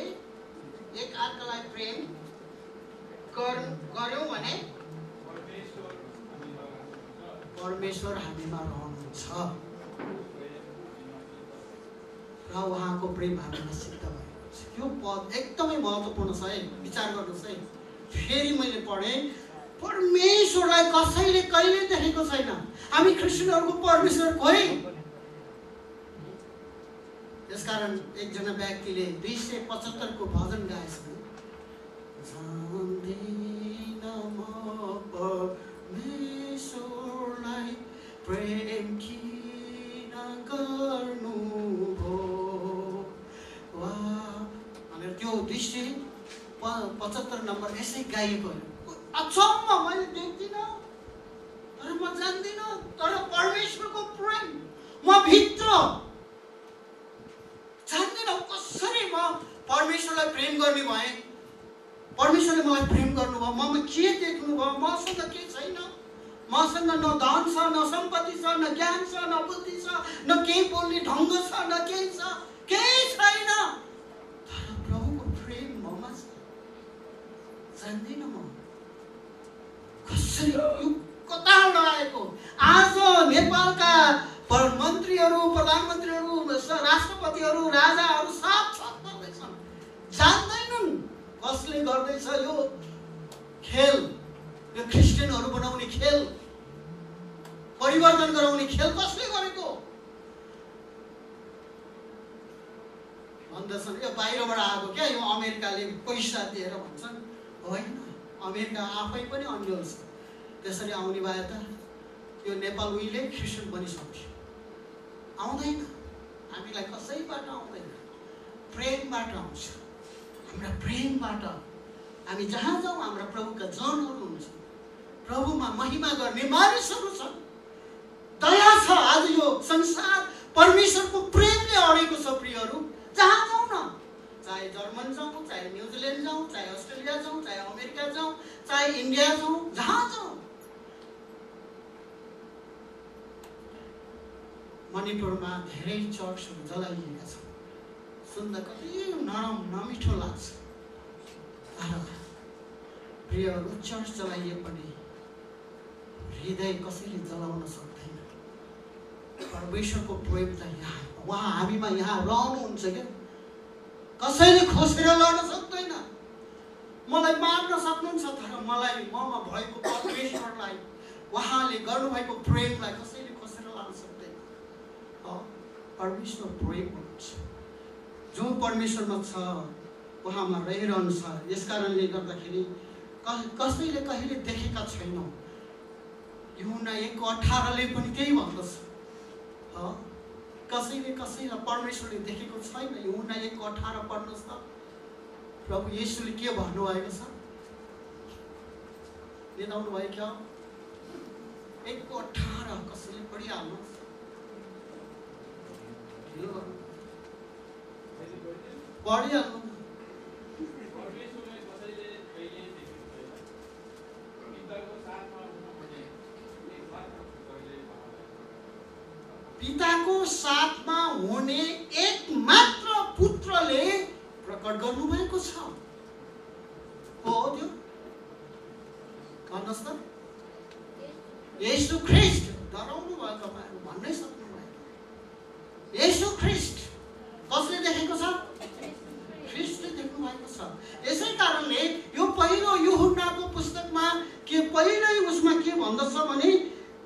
एक अर्कालाई प्रेम गर गऱ्यौँ भने परमेश्वर हामीमा रहनुहुन्छ। र उहाँको प्रेम हामीमा सिद्ध भएको छ। यो पद एकदमै महत्त्वपूर्ण छ है। विचार गर्नुहोस् है। फेरि मैले पढेँ। परमेश्वरलाई कसैले कहिले देखेको छैन। हामी क्रिस्चियनहरूको परमेश्वर खोइ। त्यसकारण एकजना व्यक्तिले दुई सय पचहत्तरको भजन गाएछन्। esse ganha. प्रियहरू चर्च जलाइए पनि हृदय कसैले जलाउन सक्दैन परमेश्वरको प्रेम त यहाँ उहाँ हामीमा यहाँ रहनुहुन्छ क्या कसैले खोसेर लड्न सक्दैन मलाई मार्न सक्नुहुन्छ तर मलाई ममा भएको परमेश्वरलाई उहाँले गर्नुभएको प्रेमलाई कसैले खोसेर लान सक्दैन परमेश्वर प्रेम हुनुहुन्छ जो परमेश्वरमा छ उहाँमा रहिरहनु छ यस कारणले गर्दाखेरि कसैले कहिले देखेका छैनौँ। युना एकको अठारले पनि त्यही भन्दछ कसैले कसैलाई परमेश्वरले देखेको छैन युना एकको अठार पढ्नुहोस् त। प्रभु येशूले के भन्नुभएको छ? निधाउनु भयो क्या? एकको अठार कसैले गर्नु। पढिहाल्नु परमेश्वरले कसैले कहिले देखेको छैन पिताको साथमा हुनुपर्ने एकमात्र पुत्रले उहाँलाई पिताको साथमा हुने एक मात्र पुत्रले प्रकट गर्नुभएको छ। हो त्यो? भन्नुहोस् त। येशू ख्रिस्ट डराउनु भयो तपाईँहरू भन्नै सक्नु भयो येशू ख्रिस्ट कसले देखेको छ? ख्रिस्टले देख्नु भएको छ। यसै कारणले यो पहिलो युहुन्नाको पुस्तकमा के पहिल्यै उसमा के भन्दछ भने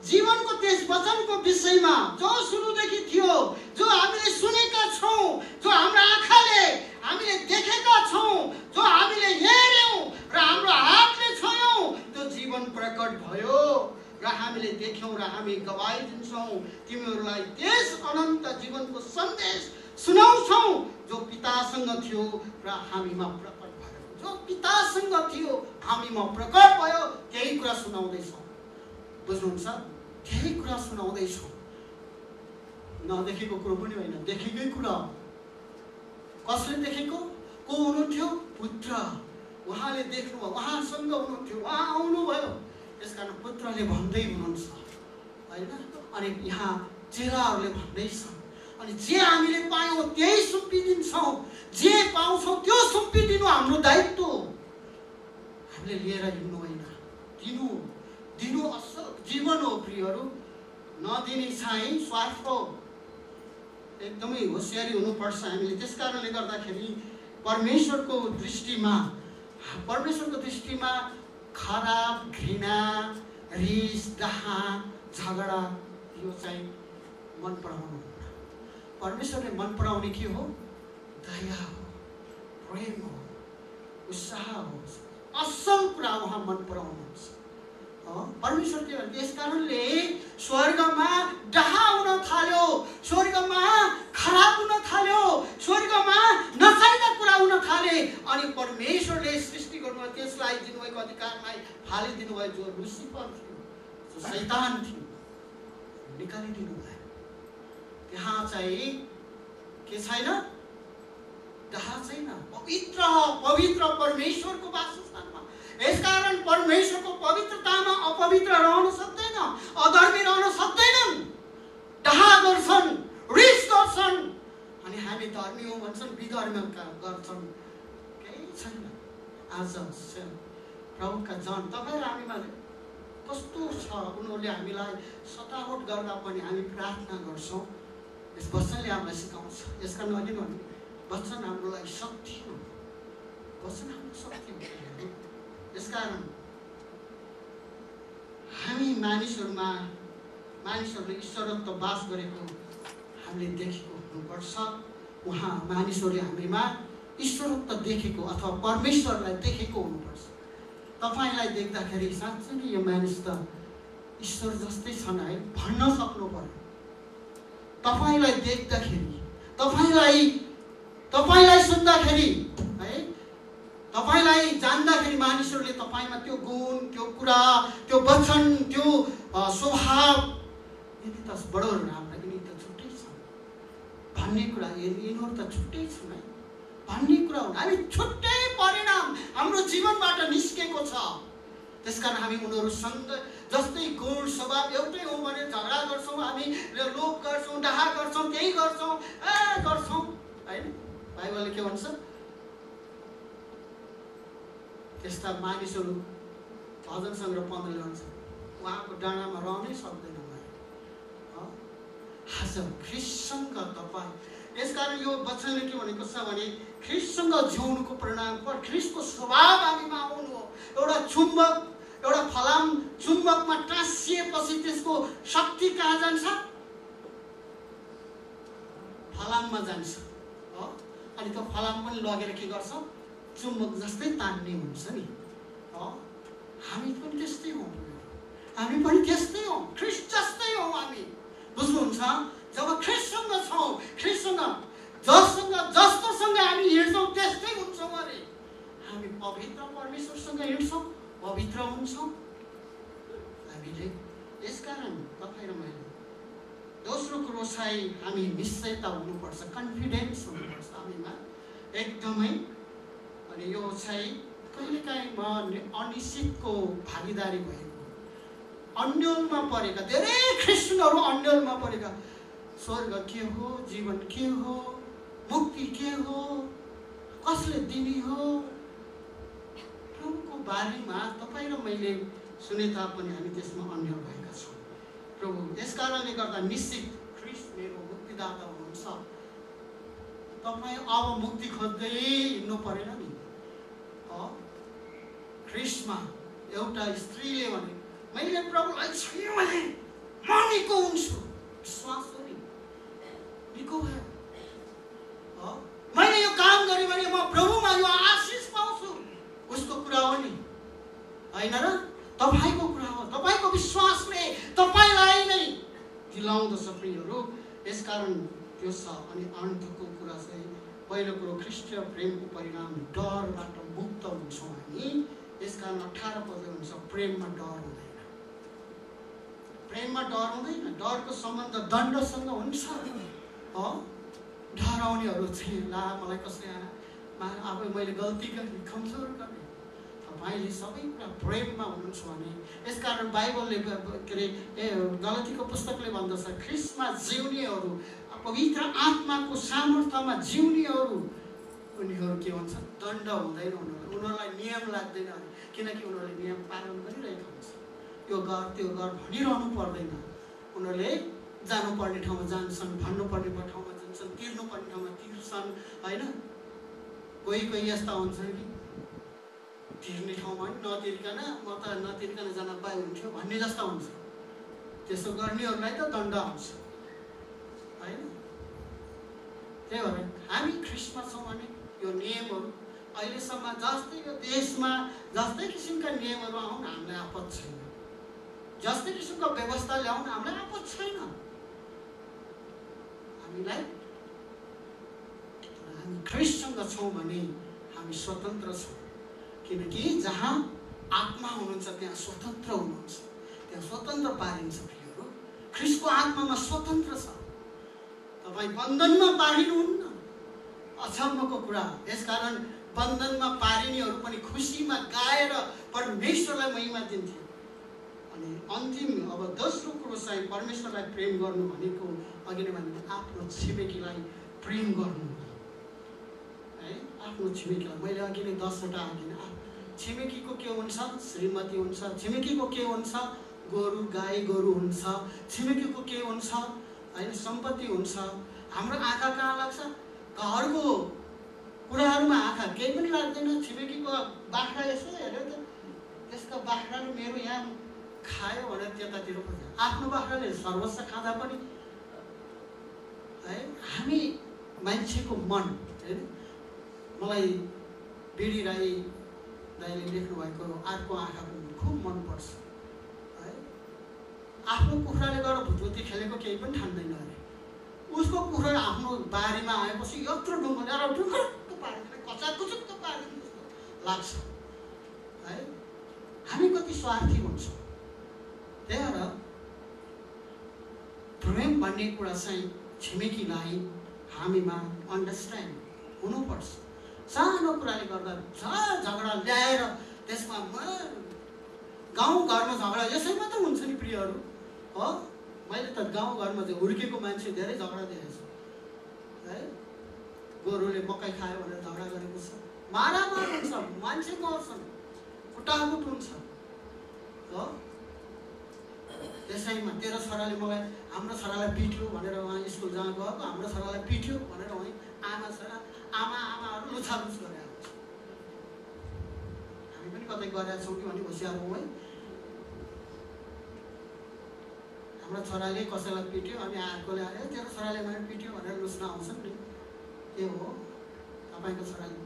जीवनको त्यस वचनको विषयमा जो सुरुदेखि थियो जो हामीले सुनेका छौँ जो हाम्रो आँखाले हामीले देखेका छौँ जो हामीले हेऱ्यौँ र हाम्रो हातले छोयौँ त्यो जीवन प्रकट भयो र हामीले देख्यौँ र हामी गवाई दिन्छौँ तिमीहरूलाई त्यस अनन्त जीवनको सन्देश सुनाउँछौ जो पितासँग थियो र हामीमा प्रकट भयो। जो पितासँग थियो हामीमा प्रकट भयो त्यही कुरा सुनाउँदैछौँ। बुझ्नुहुन्छ? त्यही कुरा सुनाउँदैछौँ नदेखेको कुरो पनि होइन देखेकै कुरा। कसले देखेको को हुनुहुन्थ्यो पुत्र उहाँले देख्नुभयो उहाँसँग हुनुहुन्थ्यो उहाँ आउनुभयो त्यस कारण पुत्रले भन्दै हुनुहुन्छ होइन अनि यहाँ चेलाहरूले भन्दैछन् अनि जे हामीले पायौँ त्यही सुम्पिदिन्छौँ जे पाउँछौँ त्यो सुम्पिदिनु हाम्रो दायित्व हामीले लिएर हिँड्नु होइन दिनु दिनु जीवन हो प्रियहरू नदिने चाहिँ स्वार्थ एकदमै होसियारी हुनुपर्छ। हामीले त्यस कारणले गर्दाखेरि परमेश्वरको दृष्टिमा परमेश्वरको दृष्टिमा खराब घृणा रिस डाहा झगडा यो चाहिँ मन पराउनु परमेश्वरले मन पराउने के हो? दया हो प्रेम हो उत्साह हो। असल कुरा उहाँ मन पराउनुहुन्छ। परमेश्वर के भन्छ त्यस कारणले स्वर्गमा डाहा हुन थाल्यो स्वर्गमा खराब हुन थाल्यो स्वर्गमा नचाहिँदा कुरा हुन थाले। अनि परमेश्वरले सृष्टि गर्नुभयो त्यसलाई दिनुभएको अधिकारलाई फालिदिनु भयो जो लुसिफर थियो जो शैतान थियो निकालिदिनु भयो त्यहाँ चाहिँ के छैन? डाहा छैन पवित्र पवित्र परमेश्वरको वासस्थानमा यसकारण परमेश्वरको पवित्रतामा अपवित्र रहन सक्दैन अधर्मी रहन सक्दैनन् डाहा गर्छन् रिस गर्छन्। अनि हामी धर्मी हौँ भन्छन् विधर्म गर्छन्। केही छैन। आज प्रभुका जन तपाईँ हामीमा कस्तो छ? उनीहरूले हामीलाई सतावट गर्दा पनि हामी प्रार्थना गर्छौँ। यस वचनले हामीलाई सिकाउँछ। यसका कारण अघि भन्नु वचन हाम्रो लागि शक्ति हो। वचन हाम्रो शक्ति हो। यसकारण हामी मानिसहरूमा मानिसहरूले ईश्वरत्व बास गरेको हामीले देखेको हुनुपर्छ। उहाँ मानिसहरूले हामीमा ईश्वरत्व देखेको अथवा परमेश्वरलाई देखेको हुनुपर्छ। तपाईँलाई देख्दाखेरि साँच्चै नै यो मानिस त ईश्वर जस्तै छन् है भन्न सक्नु पर्यो। तपाईँलाई देख्दाखेरि तपाईँलाई तपाईँलाई सुन्दाखेरि है तपाईँलाई जान्दाखेरि मानिसहरूले तपाईँमा त्यो गुण त्यो कुरा त्यो वचन त्यो स्वभाव यिनी त बडो राम्रा यिनी त छुट्टै छन्। भन्ने कुरा यिनी- यिनीहरू त छुट्टै छन् है। भन्ने कुरा हुन् हामी छुट्टै परिणाम हाम्रो जीवनबाट निस्केको छ। त्यसकारण हामी उनीहरूसँग जस्तै गुण स्वभाव एउटै हो भने झगडा गर्छौँ हामी लोभ गर्छौँ डाहा गर्छौँ केही गर्छौँ ए गर्छौँ। होइन? बाइबलले के भन्छ? त्यस्ता मानिसहरू भजन सङ्ग्रह पन्ध्रले भन्छ उहाँको डाँडामा रहनै सक्दैन उहाँ। हो? आज ख्रिससँग तपाईँ यसकारण यो वचनले के भनेको छ भने ख्रिससँग जिउनुको परिणाम पर ख्रिसको स्वभाव हामीमा आउनु हो एउटा चुम्बक एउटा फलाम चुम्बकमा टाँसिएपछि त्यसको शक्ति कहाँ जान्छ फलाममा जान्छ हो अनि त्यो फलाम पनि लगेर के गर्छ चुम्बक जस्तै तान्ने हुन्छ नि हामी पनि त्यस्तै हौँ। हामी पनि त्यस्तै हौँ। ख्रिस जस्तै हौँ हामी। बुझ्नुहुन्छ? जब ख्रिससँग छौँ ख्रिससँग जससँग जस्तोसँग हामी हिँड्छौँ त्यस्तै हुन्छौँ अरे। हामी पवित्र परमेश्वरसँग हिँड्छौँ पवित्र हुन्छौँ। हामीले यसकारण तपाईँ र मैले दोस्रो कुरो चाहिँ हामी निश्चयता हुनुपर्छ कन्फिडेन्स हुनुपर्छ हामीमा। एकदमै अनि यो चाहिँ कहिलेकाहीँ म अनिश्चितको भागीदारी भएको अन्यलमा परेका धेरै क्रिस्चियनहरू अन्यलमा परेका। स्वर्ग के हो? जीवन के हो? मुक्ति के हो? कसले दिने हो? प्रभुको बारेमा तपाईँ र मैले सुने तापनि हामी त्यसमा अन्य भएका छौँ। प्रभु यस कारणले गर्दा निश्चित ख्रिस मेरो मुक्तिदाता हुनुहुन्छ। तपाईँ अब मुक्ति खोज्दै हिँड्नु परेन नि। अँ, ख्रिस्टमा एउटा स्त्रीले भने मैले प्रभुलाई छोयो भने म निको हुन्छु। विश्वास हो नि? निको भयो। मैले यो काम गरेँ भने म प्रभुमा यो आशिष पाउँछु। उसको कुरा हो नि? होइन र? तपाईँको कुरा हो। तपाईँको विश्वासले तपाईँलाई नै दिलाउँदछ प्रियहरू। यसकारण त्यो छ अनि अन्तको पहिलो कुरो ख्रिस्टीय प्रेमको परिणाम डरबाट मुक्त हुन्छौँ हामी यसकारण अठार पद हुन्छ प्रेममा डर हुँदैन। प्रेममा डर हुँदैन। डरको सम्बन्ध दण्डसँग हुन्छ। डराउनेहरू चाहिँ ला मलाई कसले आएर मा अब मैले गल्ती गरेँ कमजोर गरेँ तपाईँले सबै कुरा प्रेममा हुनुहुन्छ भने यसकारण बाइबलले के अरे गलतीको पुस्तकले भन्दछ ख्रिस्टमा जिउनेहरू पवित्र आत्माको सामर्थ्यमा जिउनेहरू उनीहरू के भन्छ दण्ड हुँदैन उनीहरूलाई। उनीहरूलाई नियम लाग्दैन किनकि उनीहरूले नियम पालन गरिरहेका हुन्छ। यो गर त्यो गर भनिरहनु पर्दैन। उनीहरूले जानुपर्ने ठाउँमा जान्छन् भन्नुपर्ने ठाउँमा जान्छन् तिर्नुपर्ने ठाउँमा तिर्छन् होइन? कोही कोही यस्ता हुन्छन् कि तिर्ने ठाउँमा पनि नतिर्कन म त नतिर्कन जान पाए हुन्थ्यो भन्ने जस्ता हुन्छ। त्यसो गर्नेहरूलाई त दण्ड आउँछ। होइन? त्यही भएर हामी ख्रिस्टमा छौँ भने यो नियमहरू अहिलेसम्म जस्तै यो देशमा जस्तै किसिमका नियमहरू आउन् हामीलाई आपत छैन। जस्तै किसिमको व्यवस्था ल्याउन हामीलाई आपत छैन। हामीलाई हामी ख्रिस्टसँग छौँ भने हामी स्वतन्त्र छौँ। किनकि जहाँ आत्मा हुनुहुन्छ त्यहाँ स्वतन्त्र हुनुहुन्छ। त्यहाँ स्वतन्त्र पारिन्छ प्रियहरू। ख्रिस्टको आत्मामा स्वतन्त्र छ। तपाईँ बन्धनमा पारिनुहुन्न। अचम्मको कुरा यसकारण बन्धनमा पारिनेहरू पनि खुसीमा गाएर परमेश्वरलाई महिमा दिन्थे। अनि अन्तिम अब दोस्रो कुरो चाहिँ परमेश्वरलाई प्रेम गर्नु भनेको अघि नै भने आफ्नो छिमेकीलाई प्रेम गर्नु। है आफ्नो छिमेकीलाई। मैले अघि नै दसवटा नै छिमेकीको के हुन्छ? श्रीमती हुन्छ। छिमेकीको के हुन्छ? गोरु गाई गोरु हुन्छ। छिमेकीको के हुन्छ? होइन सम्पत्ति हुन्छ। हाम्रो आँखा कहाँ लाग्छ? घरको कुराहरूमा आँखा केही पनि लाग्दैन। छिमेकीको बाख्रा यसो हेऱ्यो त। त्यसको बाख्राले मेरो यहाँ खायो भनेर त्यतातिर खोज्छ आफ्नो बाख्राले सर्वस्व खाँदा पनि है हामी मान्छेको मन होइन? मलाई बिडी राई दाइले लेख्नु भएको अर्को आँखाको खुब मनपर्छ। आफ्नो कुखुराले गएर भुतभुती खेलेको केही पनि ठान्दैन अरे। उसको कुखुरा आफ्नो बारीमा आएपछि यत्रो ढुङ्गो ढुङ्गुक्क पारिदिने कचाकुचुक्क पारिदिने जस्तो लाग्छ। है? हामी कति स्वार्थी हुन्छौँ। त्यही भएर प्रेम भन्ने कुरा चाहिँ छिमेकीलाई हामीमा अन्डरस्ट्यान्ड हुनुपर्छ। सानो कुराले गर्दा छ झगडा ल्याएर त्यसमा म- गाउँघरमा झगडा यसैमा त हुन्छ नि प्रियहरू। मैले त गाउँघरमा चाहिँ हुर्केको मान्छे धेरै झगडा देखेको छु। है? गोरुले मकै खायो भनेर झगडा गरेको छ। मारामार हुन्छ मान्छे मर्छन् खुट्टाकुट हुन्छ। हो? त्यसैमा तेरो छोराले मलाई हाम्रो छोरालाई पिट्यो भनेर उहाँ स्कुल जहाँ गएको हाम्रो छोरालाई पिट्यो भनेर उहाँ आमा छोरा आमा आमाहरू लुछालुछ गरेर हामी पनि कतै गरेका छौँ कि भने होसियार हौँ है। हाम्रो छोराले कसैलाई पिट्यो अनि अर्कोले आयो तेरो छोराले मैले पिट्यो भनेर लुच्न आउँछन् नि। के हो? तपाईँको छोराले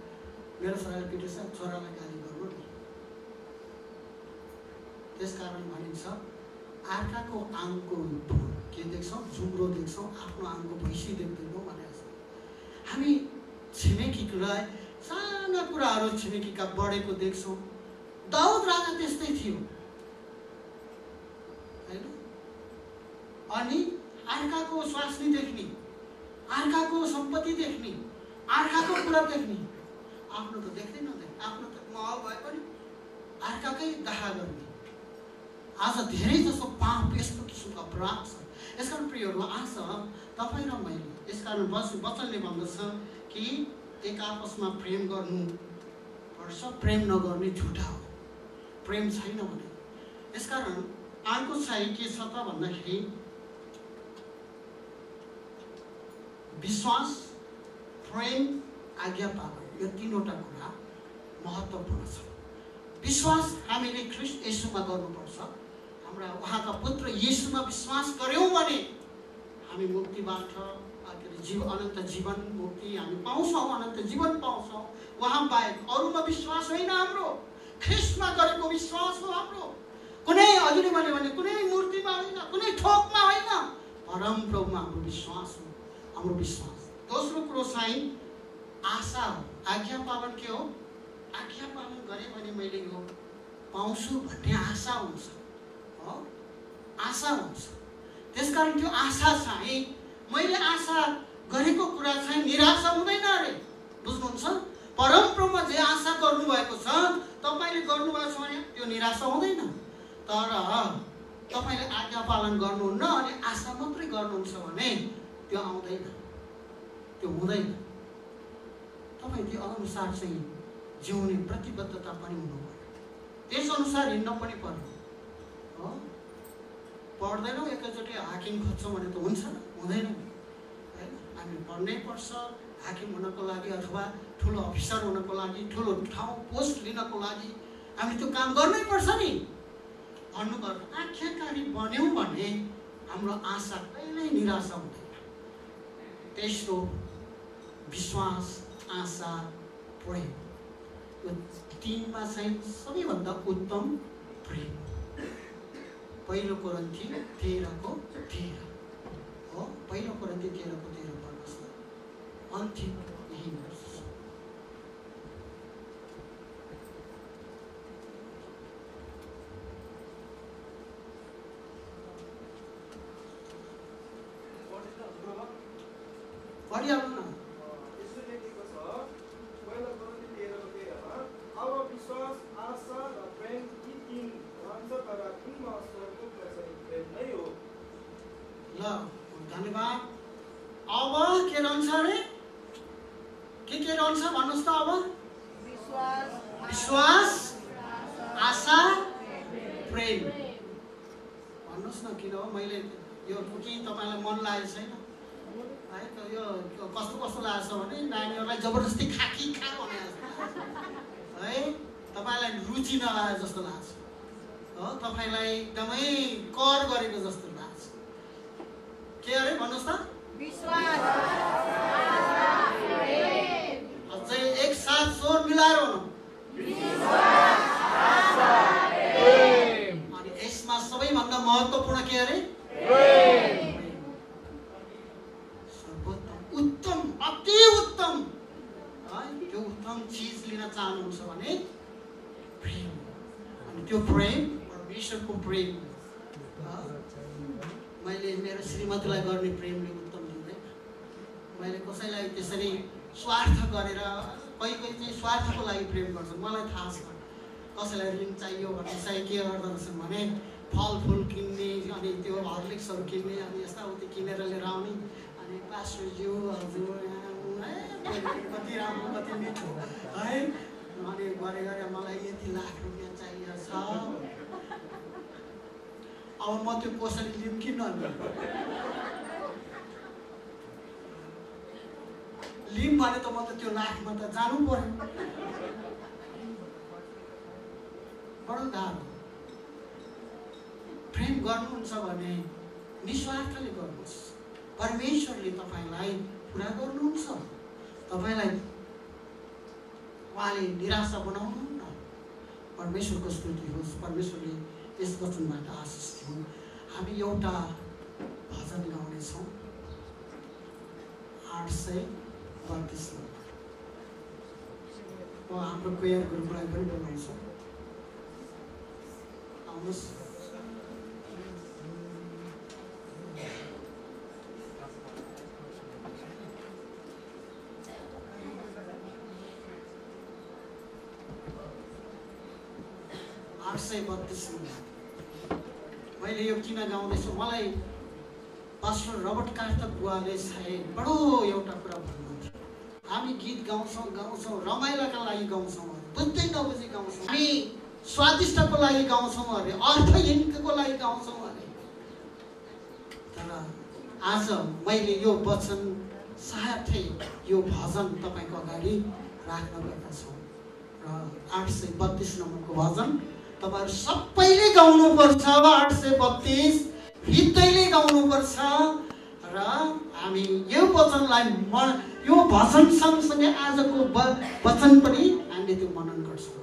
मेरो छोराले पिटेछ छोरालाई गाली गर्नु नि। त्यसकारण भनिन्छ अर्काको आङको के देख्छौँ? जुम्रो देख्छौँ आफ्नो आङको भैँसी देख्दैनौँ भनेर हामी छिमेकीलाई साना कुराहरू छिमेकीका बढेको देख्छौँ। दाउद राजा त्यस्तै थियो होइन अनि अर्काको स्वास्नी देख्ने अर्काको सम्पत्ति देख्ने अर्काको कुरा देख्ने। आफ्नो त देख्दै नदेख्ने आफ्नो त महल भए पनि अर्काकै दाहा गर्ने। आज धेरै जसो पाप यस्तो किसिमको अपराध छ। यसकारण प्रियहरू आज तपाईँ र मैले यसकारण बस वचनले भन्दछ कि एक आपसमा प्रेम गर्नु पर्छ प्रेम नगर्ने झुटा हो। प्रेम छैन भने। यसकारण अर्को चाहिँ के छ त भन्दाखेरि विश्वास प्रेम आज्ञा पालन यो तिनवटा कुरा महत्त्वपूर्ण छ। विश्वास हामीले ख्रिस्ट यसुमा गर्नुपर्छ। हाम्रा उहाँका पुत्र येसुमा विश्वास गऱ्यौँ भने हामी मुक्तिबाट के अरे जीव अनन्त जीवन मुक्ति हामी पाउँछौँ अनन्त जीवन पाउँछौँ। उहाँ बाहेक अरूमा विश्वास होइन हाम्रो। ख्रिस्टमा गरेको विश्वास हो हाम्रो। कुनै अघि भने भने कुनै मूर्तिमा होइन कुनै थोकमा होइन। परम प्रभुमा हाम्रो विश्वास हो। हाम्रो विश्वास दोस्रो कुरो चाहिँ आशा हो। आज्ञा पालन के हो? आज्ञा पालन गरेँ भने मैले यो पाउँछु भन्ने आशा हुन्छ। हो? आशा हुन्छ। त्यसकारण त्यो आशा चाहिँ मैले आशा गरेको कुरा चाहिँ निराशा हुँदैन अरे। बुझ्नुहुन्छ? परमप्रभुमा जे आशा गर्नुभएको छ तपाईँले गर्नुभएको छ भने त्यो निराशा हुँदैन। तर तपाईँले आज्ञा पालन गर्नुहुन्न अनि आशा मात्रै गर्नुहुन्छ भने त्यो आउँदैन त्यो हुँदैन तपाईँ त्यो अनुसार चाहिँ जिउने प्रतिबद्धता पनि हुनु पऱ्यो त्यसअनुसार हिँड्न पनि पऱ्यो हो पढ्दैनौँ एकैचोटि हाकिम खोज्छौँ भने त हुन्छ हुँदैन होइन हामीले पढ्नै पर्छ हाकिम हुनको लागि अथवा ठुलो अफिसर हुनको लागि ठुलो ठाउँ पोस्ट लिनको लागि हामीले त्यो काम गर्नै पर्छ नि भन्नुपर्छ आख्याकारी बन्यौँ भने हाम्रो आशा कहिल्यै निराशा हुँदैन तेस्रो विश्वास आशा प्रेम यो तिनमा चाहिँ सबैभन्दा उत्तम प्रेम पहिलो कोरन्थी तेह्रको तेह्र हो पहिलो कोरन्थी तेह्रको तेह्र पढ्नुहोस् न अन्तिम यही वर्ष पढिहाल्नु न यसो लेखेको छ पहिलो कोरिन्थी तेह्रको तेह्रमा, अब विश्वास आशा र प्रेम यी तिन रहन्छ तर तिनमा सर्वोत्तम चाहिँ प्रेम नै ल धन्यवाद अब के रहन्छ अरे के के रहन्छ भन्नुहोस् त अब विश्वास विश्वास आशा प्रेम भन्नुहोस् न किन हो मैले यो कि तपाईँलाई मन लागेको छैन है त यो कस्तो कस्तो लागेको छ भने नानीहरूलाई जबरजस्ती खाकी खा भने है? तपाईँलाई रुचि नलागे जस्तो लाग्छ। हो? तपाईँलाई एकदमै कर गरेको जस्तो लाग्छ। के अरे भन्नुहोस् त? विश्वास। अझै एक साथ स्वर मिलाएर अनि यसमा सबैभन्दा महत्त्वपूर्ण के अरे सर्वोत्तम उत्तम अति उत्तम। त्यो उत्तम चिज लिन चाहनुहुन्छ भने प्रेम अनि त्यो प्रेम परमेश्वरको प्रेम मैले मेरो श्रीमतीलाई गर्ने प्रेमले उत्तम लिँदैन मैले कसैलाई त्यसरी स्वार्थ गरेर कोही कोही चाहिँ स्वार्थको लागि प्रेम गर्छन् मलाई थाहा छ। कसैलाई ऋण चाहियो भने चाहिँ के गर्दो रहेछन् भने फलफुल किन्ने अनि त्यो हर्लिक्सहरू किन्ने अनि यस्ता उति किनेर लिएर आउने। अनि पास्टरज्यू हजुर कति राम्रो कति मिठो है अनि गरे गरे मलाई यति लाख रुपियाँ चाहिएको छ अब म त्यो कसरी लिऊँ कि नलिउँ लिऊँ भने त म त त्यो लाखमा त जानु पर्यो बडो गाह्रो प्रेम गर्नुहुन्छ भने निस्वार्थले गर्नुहोस्। परमेश्वरले तपाईँलाई पुरा गर्नुहुन्छ। तपाईँलाई उहाँले निराशा बनाउनुहुन्न परमेश्वरको स्तुति होस्। परमेश्वरले यस वचनबाट आशिष दिउँ हामी एउटा भजन गाउनेछौँ आठ सय बत्तिसमा म हाम्रो कोयर ग्रुपलाई पनि बोलाउँछु। आउनुहोस् आठ सय बत्तिसमा मैले यो किन गाउँदैछु मलाई पास्टर रबर्ट कार्तक बुवाले चाहिँ बडो एउटा कुरा भन्नुहुन्थ्यो हामी गीत गाउँछौँ गाउँछौँ रमाइलोका लागि गाउँछौँ बुझ्दै नबुझी गाउँछौँ। हामी स्वादिष्टको लागि गाउँछौँ अरे अर्थहीनको लागि गाउँछौँ अरे। तर आज मैले यो वचन साथै यो भजन तपाईँको अगाडि राख्न गएका छौँ र आठ सय बत्तिस नम्बरको भजन तपाईँहरू सबैले गाउनुपर्छ आठ सय बत्तिस हृदयले गाउनुपर्छ र हामी यो वचनलाई म यो भजन सँगसँगै आजको वचन पनि हामीले त्यो मनन गर्छौँ।